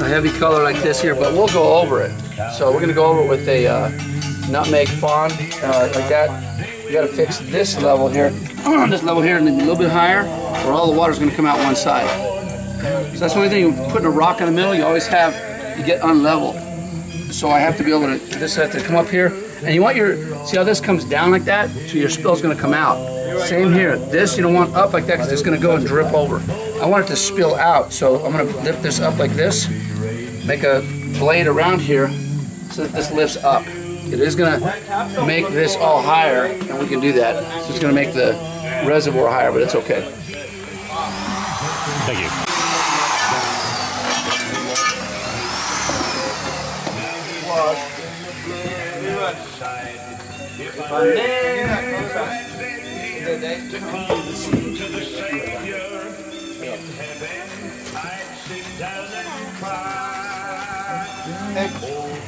a heavy color like this here, but we'll go over it. So we're gonna go over it with a uh, nutmeg fawn uh, like that. You gotta fix this level here, this level here, and a little bit higher, or all the water's gonna come out one side. So that's the only thing. Putting a rock in the middle, you always have you get unlevel. So I have to be able to. This has to come up here, and you want your. See how this comes down like that? So your spill's gonna come out. Same here. This you don't want up like that because it's gonna go and drip over. I want it to spill out. So I'm gonna lift this up like this. Make a blade around here so that this lifts up. It is gonna make this all higher, and we can do that. So it's gonna make the reservoir higher, but it's okay.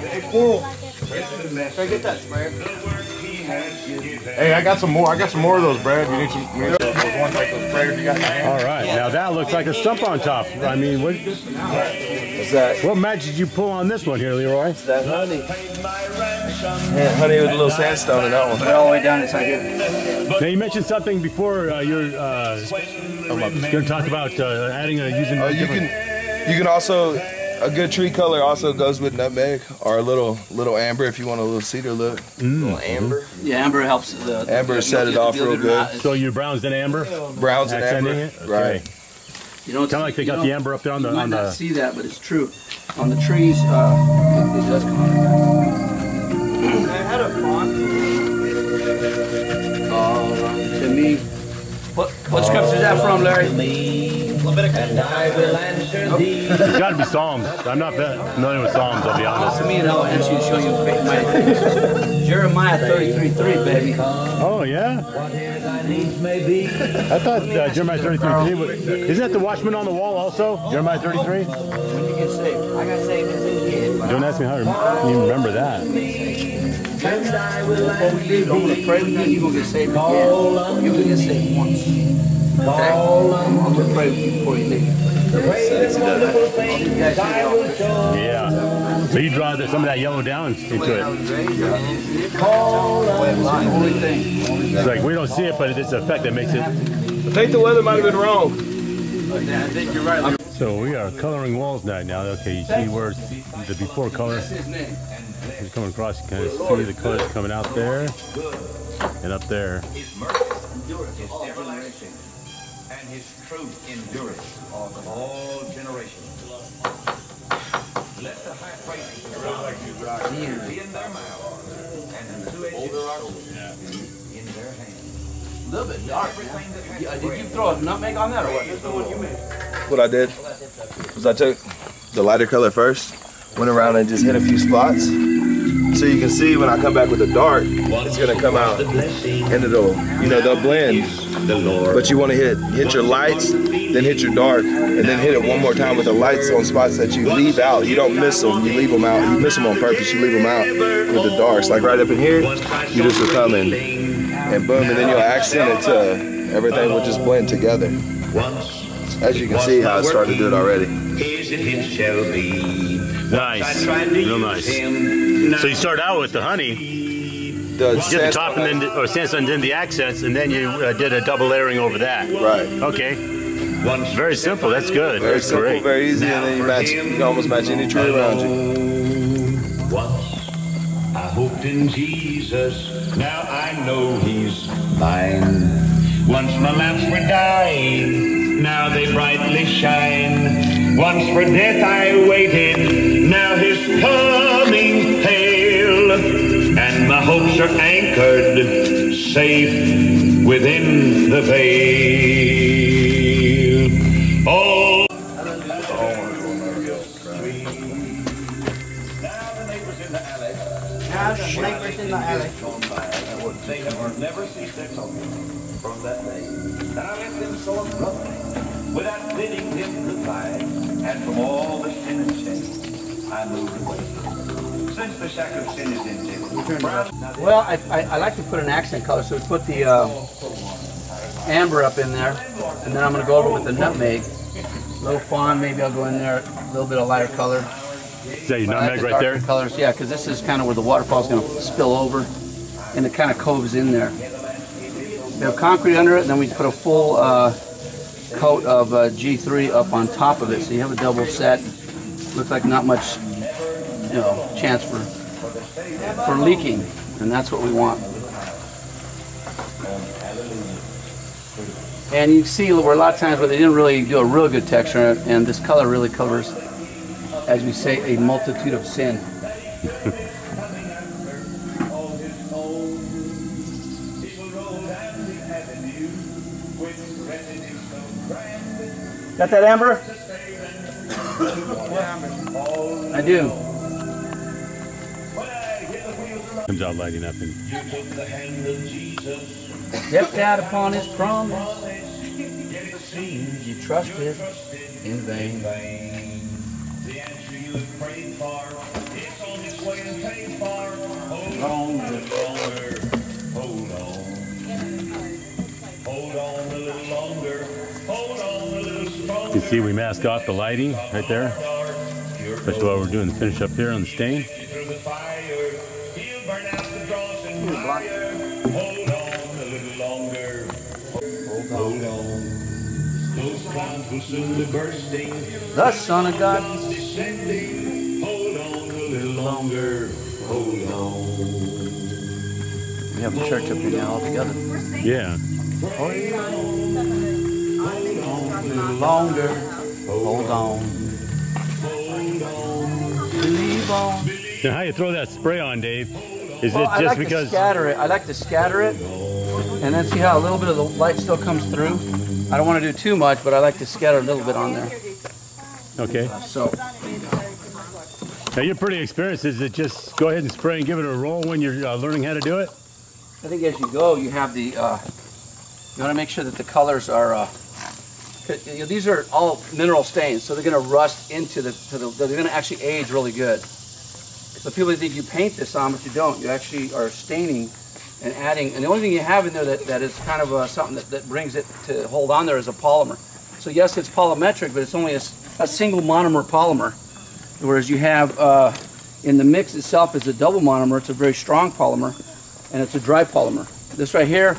Hey, Coral. Can I get that sprayer? Hey, I got some more. I got some more of those, Brad. You need some, you need those ones like those sprayers you got in your hand? All right, now that looks like a stump on top. I mean, what, What's that? what match did you pull on this one here, Leroy? That honey. Yeah, honey with a little sandstone in that Put one. it all the way down inside here. Now you mentioned something before. Uh, you're uh, going to talk about uh, adding a using. Oh, you different- can, you can also, a good tree color also goes with nutmeg or a little little amber if you want a little cedar look. amber. Yeah, amber helps the Amber set it off real good. So your browns and amber, Browns and amber. accenting it. Okay. Right. You know, Kind of like they got the amber up there on the You might on not the. see that, but it's true. On the trees, uh, it, it does come out. I had a font. Uh, to me, what what scripture is that from, Larry? I will answer thee. It's got to be Psalms. I'm not that familiar with Psalms. I'll be honest. To me, and I'll answer you, show you my. Jeremiah 33, 3, baby. Oh yeah. I thought uh, Jeremiah 33. was- Isn't that the Watchman on the Wall also? Jeremiah 33. When you get saved. I got saved as a kid. Don't ask me how to even remember that. Before we I'm going to pray with you. You're going to get saved again. You're going to get saved once. Okay? I'm going to pray with you before you leave. Sexy, doesn't it? Yeah. So you draw the, some of that yellow down into it. It's like we don't see it, but it's an effect that makes it. I think the weather might have been wrong. I think you're right. So we are coloring walls now. Now, okay, you see where the before color is coming across. You kind of see the colors coming out there and up there. His mercy endureth his everlasting, and his truth endureth of all generations. Let the high praises thereof be in their mouth, and the two-edged sword in their hand. A little bit dark. man. Yeah, Did you throw a nutmeg on that or what? the one you made. What I did was I took the lighter color first, went around and just hit a few spots. So you can see when I come back with the dark, it's gonna come out and it'll, you know, they'll blend. But you wanna hit hit your lights, then hit your dark, and then hit it one more time with the lights on spots that you leave out. You don't miss them, you leave them out. You miss them on purpose, you leave them out with the darks. Like right up in here, you just will come in and boom, and then you'll accent it to uh, everything will just blend together. As you can see how it's starting to do it already. Nice, real nice. So you start out with the honey, The you did the top and then or sandstone, then the accents, and then you uh, did a double layering over that. Right. Okay. Very simple. That's good. Very That's simple, great. very easy, and then you match. You can almost match any tree around you. Once I hoped in Jesus, now I know He's mine. Once my lamps were dying, now they brightly shine. Once for death I waited, now His coming hail. And my hopes are anchored, safe within the veil. Oh, Now the neighbors in the alley. They have never ceased their talking from that day. And I let them so abruptly, without bidding them goodbye, and from all the sin and shame, I moved away. Since the shackle of sin is in ended, Well, I, I, I like to put an accent color, so we put the uh, amber up in there, and then I'm going to go over with the nutmeg. A little fawn, maybe I'll go in there, a little bit of lighter color. Is that your But I like nutmeg right there? Colors, yeah, because this is kind of where the waterfall is going to spill over, and it kind of coves in there. We have concrete under it, and then we put a full uh, coat of uh, G3 up on top of it, so you have a double set. Looks like not much, you know, chance for for leaking, and that's what we want. And you see where a lot of times where they didn't really do a real good texture, and this color really covers, as we say, a multitude of sin. Got that amber? I do. Comes out lighting up and Stepped out upon his promise. It seems you trusted in vain. the answer you have prayed for, it's on its way and paid for. Hold on a little longer, hold on. Hold on a little longer, see we mask off the lighting right there. Especially while we're doing the finish up here on the stain. The fire, he'll burn out the dross and fire. Hold on a little longer, hold on. Those clouds will soon be bursting. The Son of God. Descending, hold on a little longer, hold on. We have a church up here now all together. Yeah. A little longer. Hold on. Believe on. Now, how you throw that spray on, Dave? Is Well, it I just like because? to scatter it. I like to scatter it, and then see how a little bit of the light still comes through. I don't want to do too much, but I like to scatter a little bit on there. Okay. So Now you're pretty experienced. Is it just go ahead and spray and give it a roll when you're uh, learning how to do it? I think as you go, you have the. Uh, you want to make sure that the colors are. Uh, 'cause, you know, these are all mineral stains, so they're going to rust into the. The they're going to actually age really good. So people think you paint this on, but you don't. You actually are staining and adding. And the only thing you have in there that, that is kind of uh, something that, that brings it to hold on there is a polymer. So yes, it's polymetric, but it's only a single monomer polymer. Whereas you have uh, in the mix itself is a double monomer. It's a very strong polymer, and it's a dry polymer. This right here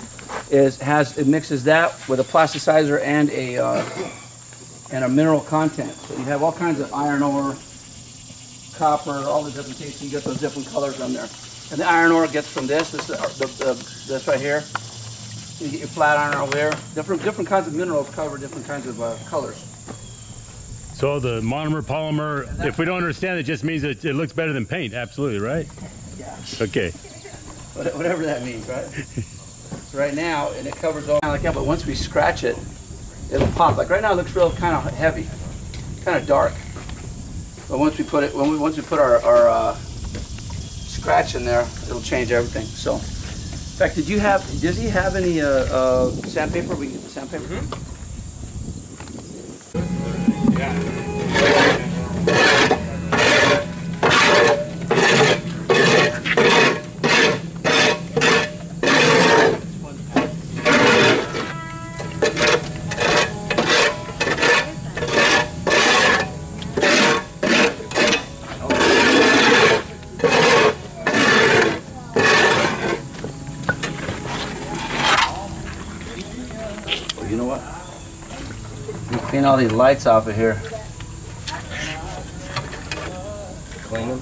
is has it mixes that with a plasticizer and a uh, and a mineral content. So you have all kinds of iron ore, copper, all the different things. You get those different colors on there. And the iron ore gets from this. This the, the, the this right here. You get your flat iron over there. Different different kinds of minerals cover different kinds of uh, colors. So the monomer polymer, if we don't understand it, just means that it looks better than paint. Absolutely, right? Yeah. Okay. Whatever that means, right? right now, and it covers all like that, but once we scratch it, it'll pop. Like right now, it looks real kind of heavy, kind of dark. But once we put it, when we once we put our, our uh, scratch in there, it'll change everything. So, in fact, did you have? Does he have any uh, uh, sandpaper? We can get the sandpaper. All these lights off of here. Clean them?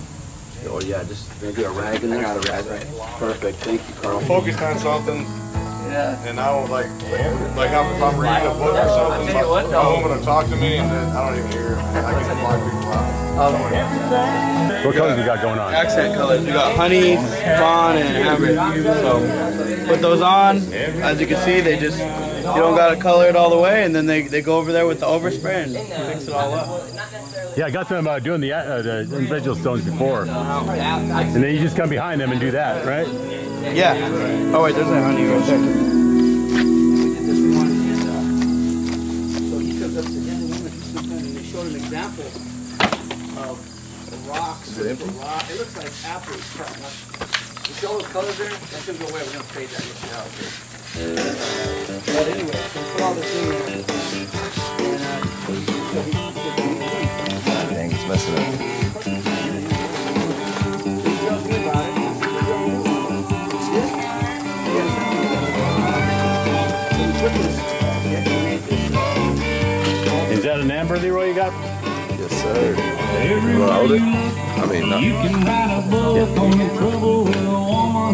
Oh yeah, just maybe a rag in there. I got a rag, right? Perfect. Thank you, Carl. Focused on something, Yeah. and I don't like, like I'm- if I'm reading a book or something, tell you what, my though. woman talk to me, and then I don't even hear. I can block people out. What colors you got going on? Accent colors. We got honey, fawn, and amber. So put those on. As you can see, they just you don't gotta color it all the way, and then they, they go over there with the overspray and fix it all up. Yeah, I got them uh, doing the, uh, the individual stones before. And then you just come behind them and do that, right? Yeah. Oh wait, there's a honey right there. So he comes up to him and woman, he's sometimes, and they showed an example of rocks. It? Rock. It looks like apples. You see all those colors there? That's gonna go away. We're gonna fade that. You'll see how it is. But anyway, so put all this in there. And, uh, so he- Dang, it's messing up. Is that an amber, Leroy, you got? Yes, sir. You wanna hold it? I mean, no.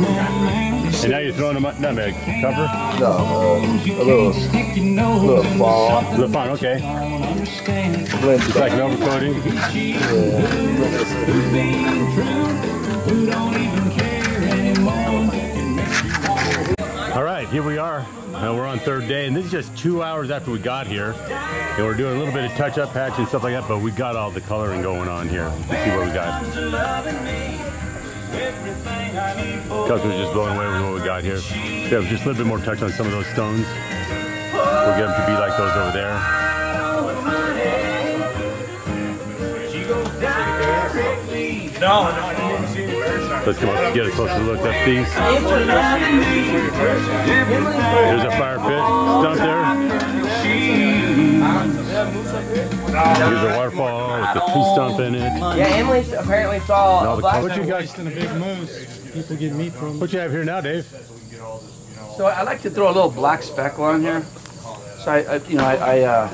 And now you're throwing them up, nutmeg cover? No, uh, a little, little fall. little fun, okay. Blend It's like an overcoating. All right, here we are. Uh, we're on third day, and this is just two hours after we got here. And we're doing a little bit of touch-up patch and stuff like that, but we got all the coloring going on here. Let's see what we got. Customer's just blown away with what we got here. Yeah, just a little bit more touch on some of those stones. We'll get them to be like those over there. No, no, I didn't even see any bear signs. Let's come up and get a closer look at these. There's a fire pit stump there. Here's a waterfall with the tree stump in it. Yeah, Emily apparently saw Now a the black what you got? In a big moose, people get meat from. What you have here now, Dave? So I like to throw a little black speckle on here. So I, I you know, I, I uh,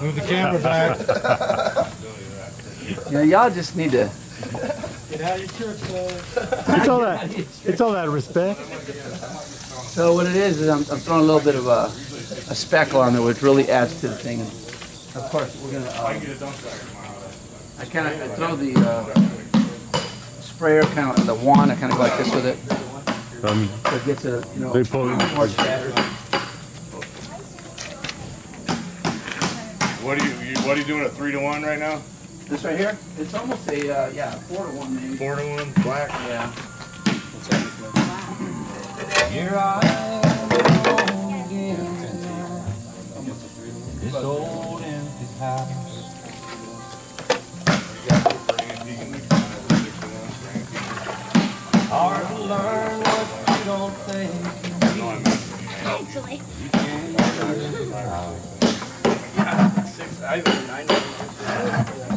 Move the camera back. you know, y'all just need to. Get out of your church clothes. It's all that. It's all that respect. So what it is is I'm, I'm throwing a little bit of a, a speckle on there, which really adds to the thing. And of course, we're gonna. Uh, I kind of I throw the uh, sprayer, kind of the wand. I kind of go like this with it, Um, so it gets a you know They pull- more scattered. What are you, you? What are you doing? A three to one right now? This right here, it's almost a uh, yeah four to one maybe. Four to one, black. Yeah. Here I am again This old empty house. Hard to learn what you don't think. actually. All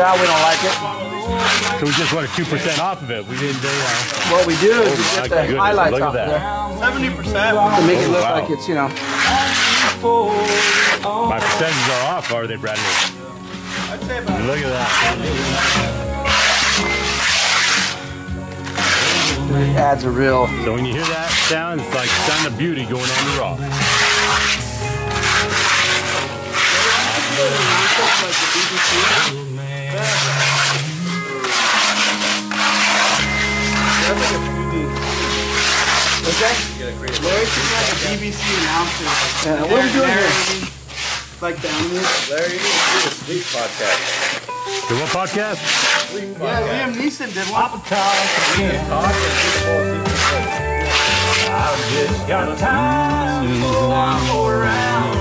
I'm gonna scratch it out. We don't like it. So we just wanted 2% off of it. We didn't do uh, What we do is we Oh, my get the goodness, highlights off that. there Seventy percent. to make it look Wow. like it's, you know. My percentages are off, are they, Bradley? I'd say about Look at that. It adds a real. So when you hear that sound, it's like sound of beauty going on the rock. What's that? Larry should like a BBC announcer. Uh, what are we doing here? Like the animals. Larry, do the sleep podcast. The what podcast? Yeah, Liam Neeson did one. Got time to go around.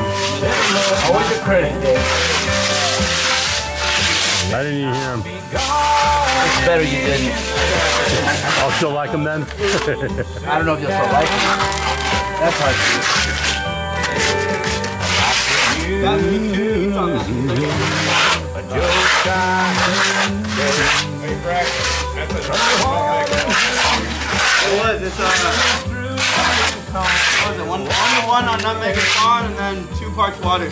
Always a critic, Dave. I didn't even hear him. It's better you didn't. I'll still like him then. I don't know if you'll still like it. That's hard to do. A joke It was. It's uh. What was it? One, one to one on nutmeg and corn, and then two parts water.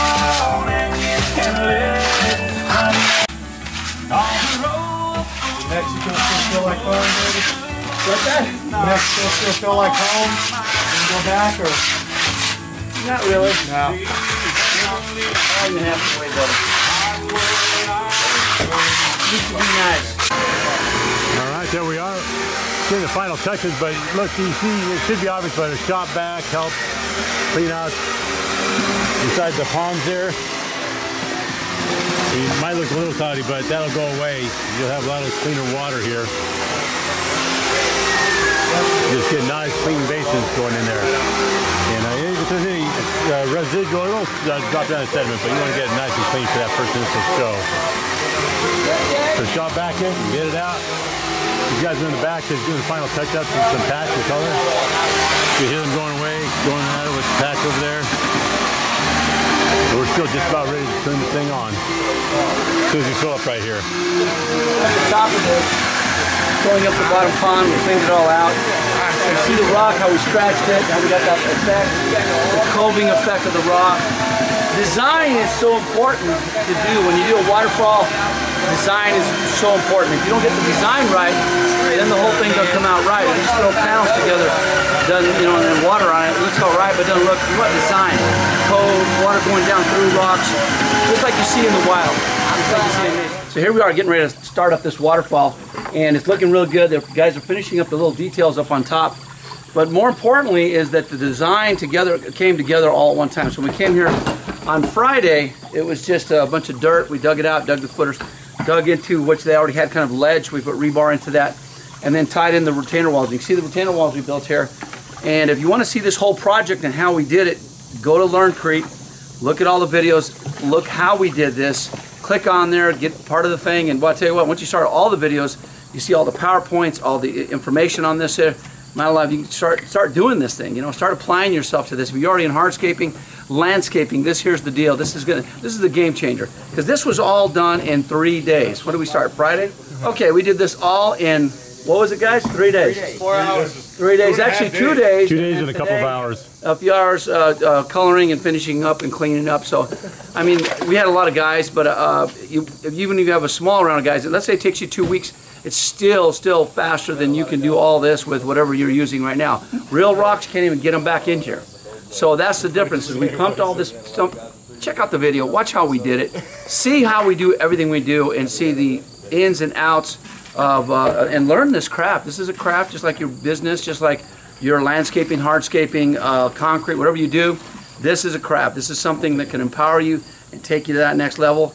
What's that? Mexico still feel like home? And go back or? Not really. No. I'm gonna have to wait better. Used to be nice. All right, there we are. Getting the final touches, but look, you see, it should be obvious, but a shop vac helps clean out inside the palms there. It might look a little cloudy, but that'll go away. You'll have a lot of cleaner water here. Just get nice clean basins going in there. And uh, if there's any uh, residual, it'll uh, drop down to sediment, but you want to get it nice and clean for that first initial show. So shop vac in, get it out. These guys are in the back, just doing the final touch-ups and some patch and color. You hear them going away, going at it with the patch over there. We're still just about ready to turn the thing on. As soon as we fill up right here. At the top of this, going up the bottom pond, we cleaned it all out. You see the rock, how we scratched it, how we got that effect, the coving effect of the rock. Design is so important to do. When you do a waterfall, design is so important. If you don't get the design right, then the whole thing doesn't come out right. You just throw panels together, doesn't, you know, and then water on it, it looks all right, but doesn't look, what design? Cove, water going down through rocks, just like you see in the wild. Just like you see in nature. So here we are getting ready to start up this waterfall and it's looking real good. The guys are finishing up the little details up on top. But more importantly is that the design together came together all at one time. So we came here On Friday, it was just a bunch of dirt. We dug it out, dug the footers, dug into which they already had kind of ledge. We put rebar into that, and then tied in the retainer walls. You can see the retainer walls we built here. And if you want to see this whole project and how we did it, go to Lurncrete, look at all the videos, look how we did this, click on there, get part of the thing, and well, I'll tell you what, once you start all the videos, you see all the PowerPoints, all the information on this here. My life, you can start start doing this thing. You know, start applying yourself to this. If you're already in hardscaping, landscaping, this here's the deal. This is gonna this is the game changer because this was all done in three days. When did we start? Friday. Mm-hmm. Okay, we did this all in what was it, guys? Three days. Four hours. Three days. Actually, two days. Two days and a couple of hours. A few hours uh, uh, coloring and finishing up and cleaning up. So, I mean, we had a lot of guys, but uh, you, if, even if you have a small round of guys, let's say it takes you two weeks, it's still still faster than you can do all this with whatever you're using right now. Real rocks can't even get them back in here. So that's the difference. Is we pumped all this stuff. Check out the video. Watch how we did it. See how we do everything we do, and see the ins and outs of uh, and learn this craft. This is a craft just like your business, just like your landscaping, hardscaping, uh, concrete, whatever you do. This is a craft. This is something that can empower you and take you to that next level.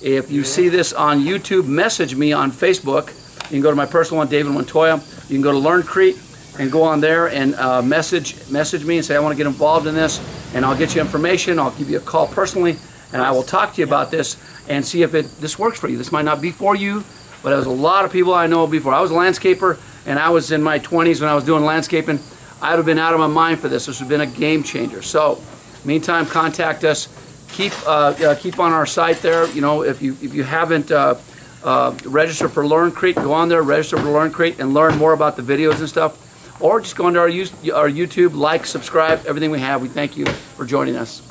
If you see this on YouTube, message me on Facebook. You can go to my personal one, David Montoya. You can go to Learn Lurncrete and go on there and uh, message message me and say I want to get involved in this, and I'll get you information. I'll give you a call personally, and I will talk to you about this and see if it this works for you. This might not be for you, but there's a lot of people I know before. I was a landscaper, and I was in my 20s when I was doing landscaping. I'd have been out of my mind for this. This would have been a game changer. So, meantime, contact us. Keep uh, uh, keep on our site there. You know, if you if you haven't uh, uh, registered for Lurncrete, go on there, register for Lurncrete, and learn more about the videos and stuff. Or just go into our, our YouTube, like, subscribe, everything we have. We thank you for joining us.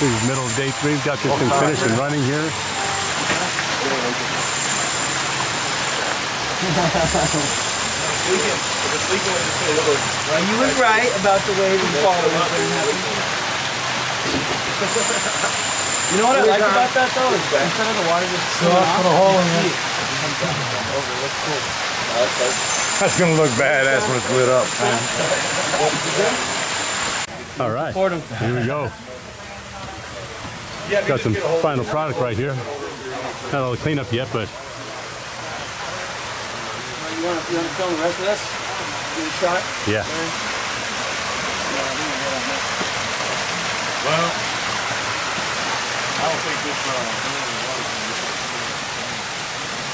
This is middle of day three. We've got this thing finished and running here. You was right about the way we follow You know what I like about that though? Is instead of the water just So I'll put a hole in it. That's gonna look badass when it's lit up. All right. Here we go. Got some final product right here. Not all the cleanup yet, but You want to, you want to film the rest of this? Give it a shot? yeah. Well, I don't think this, uh,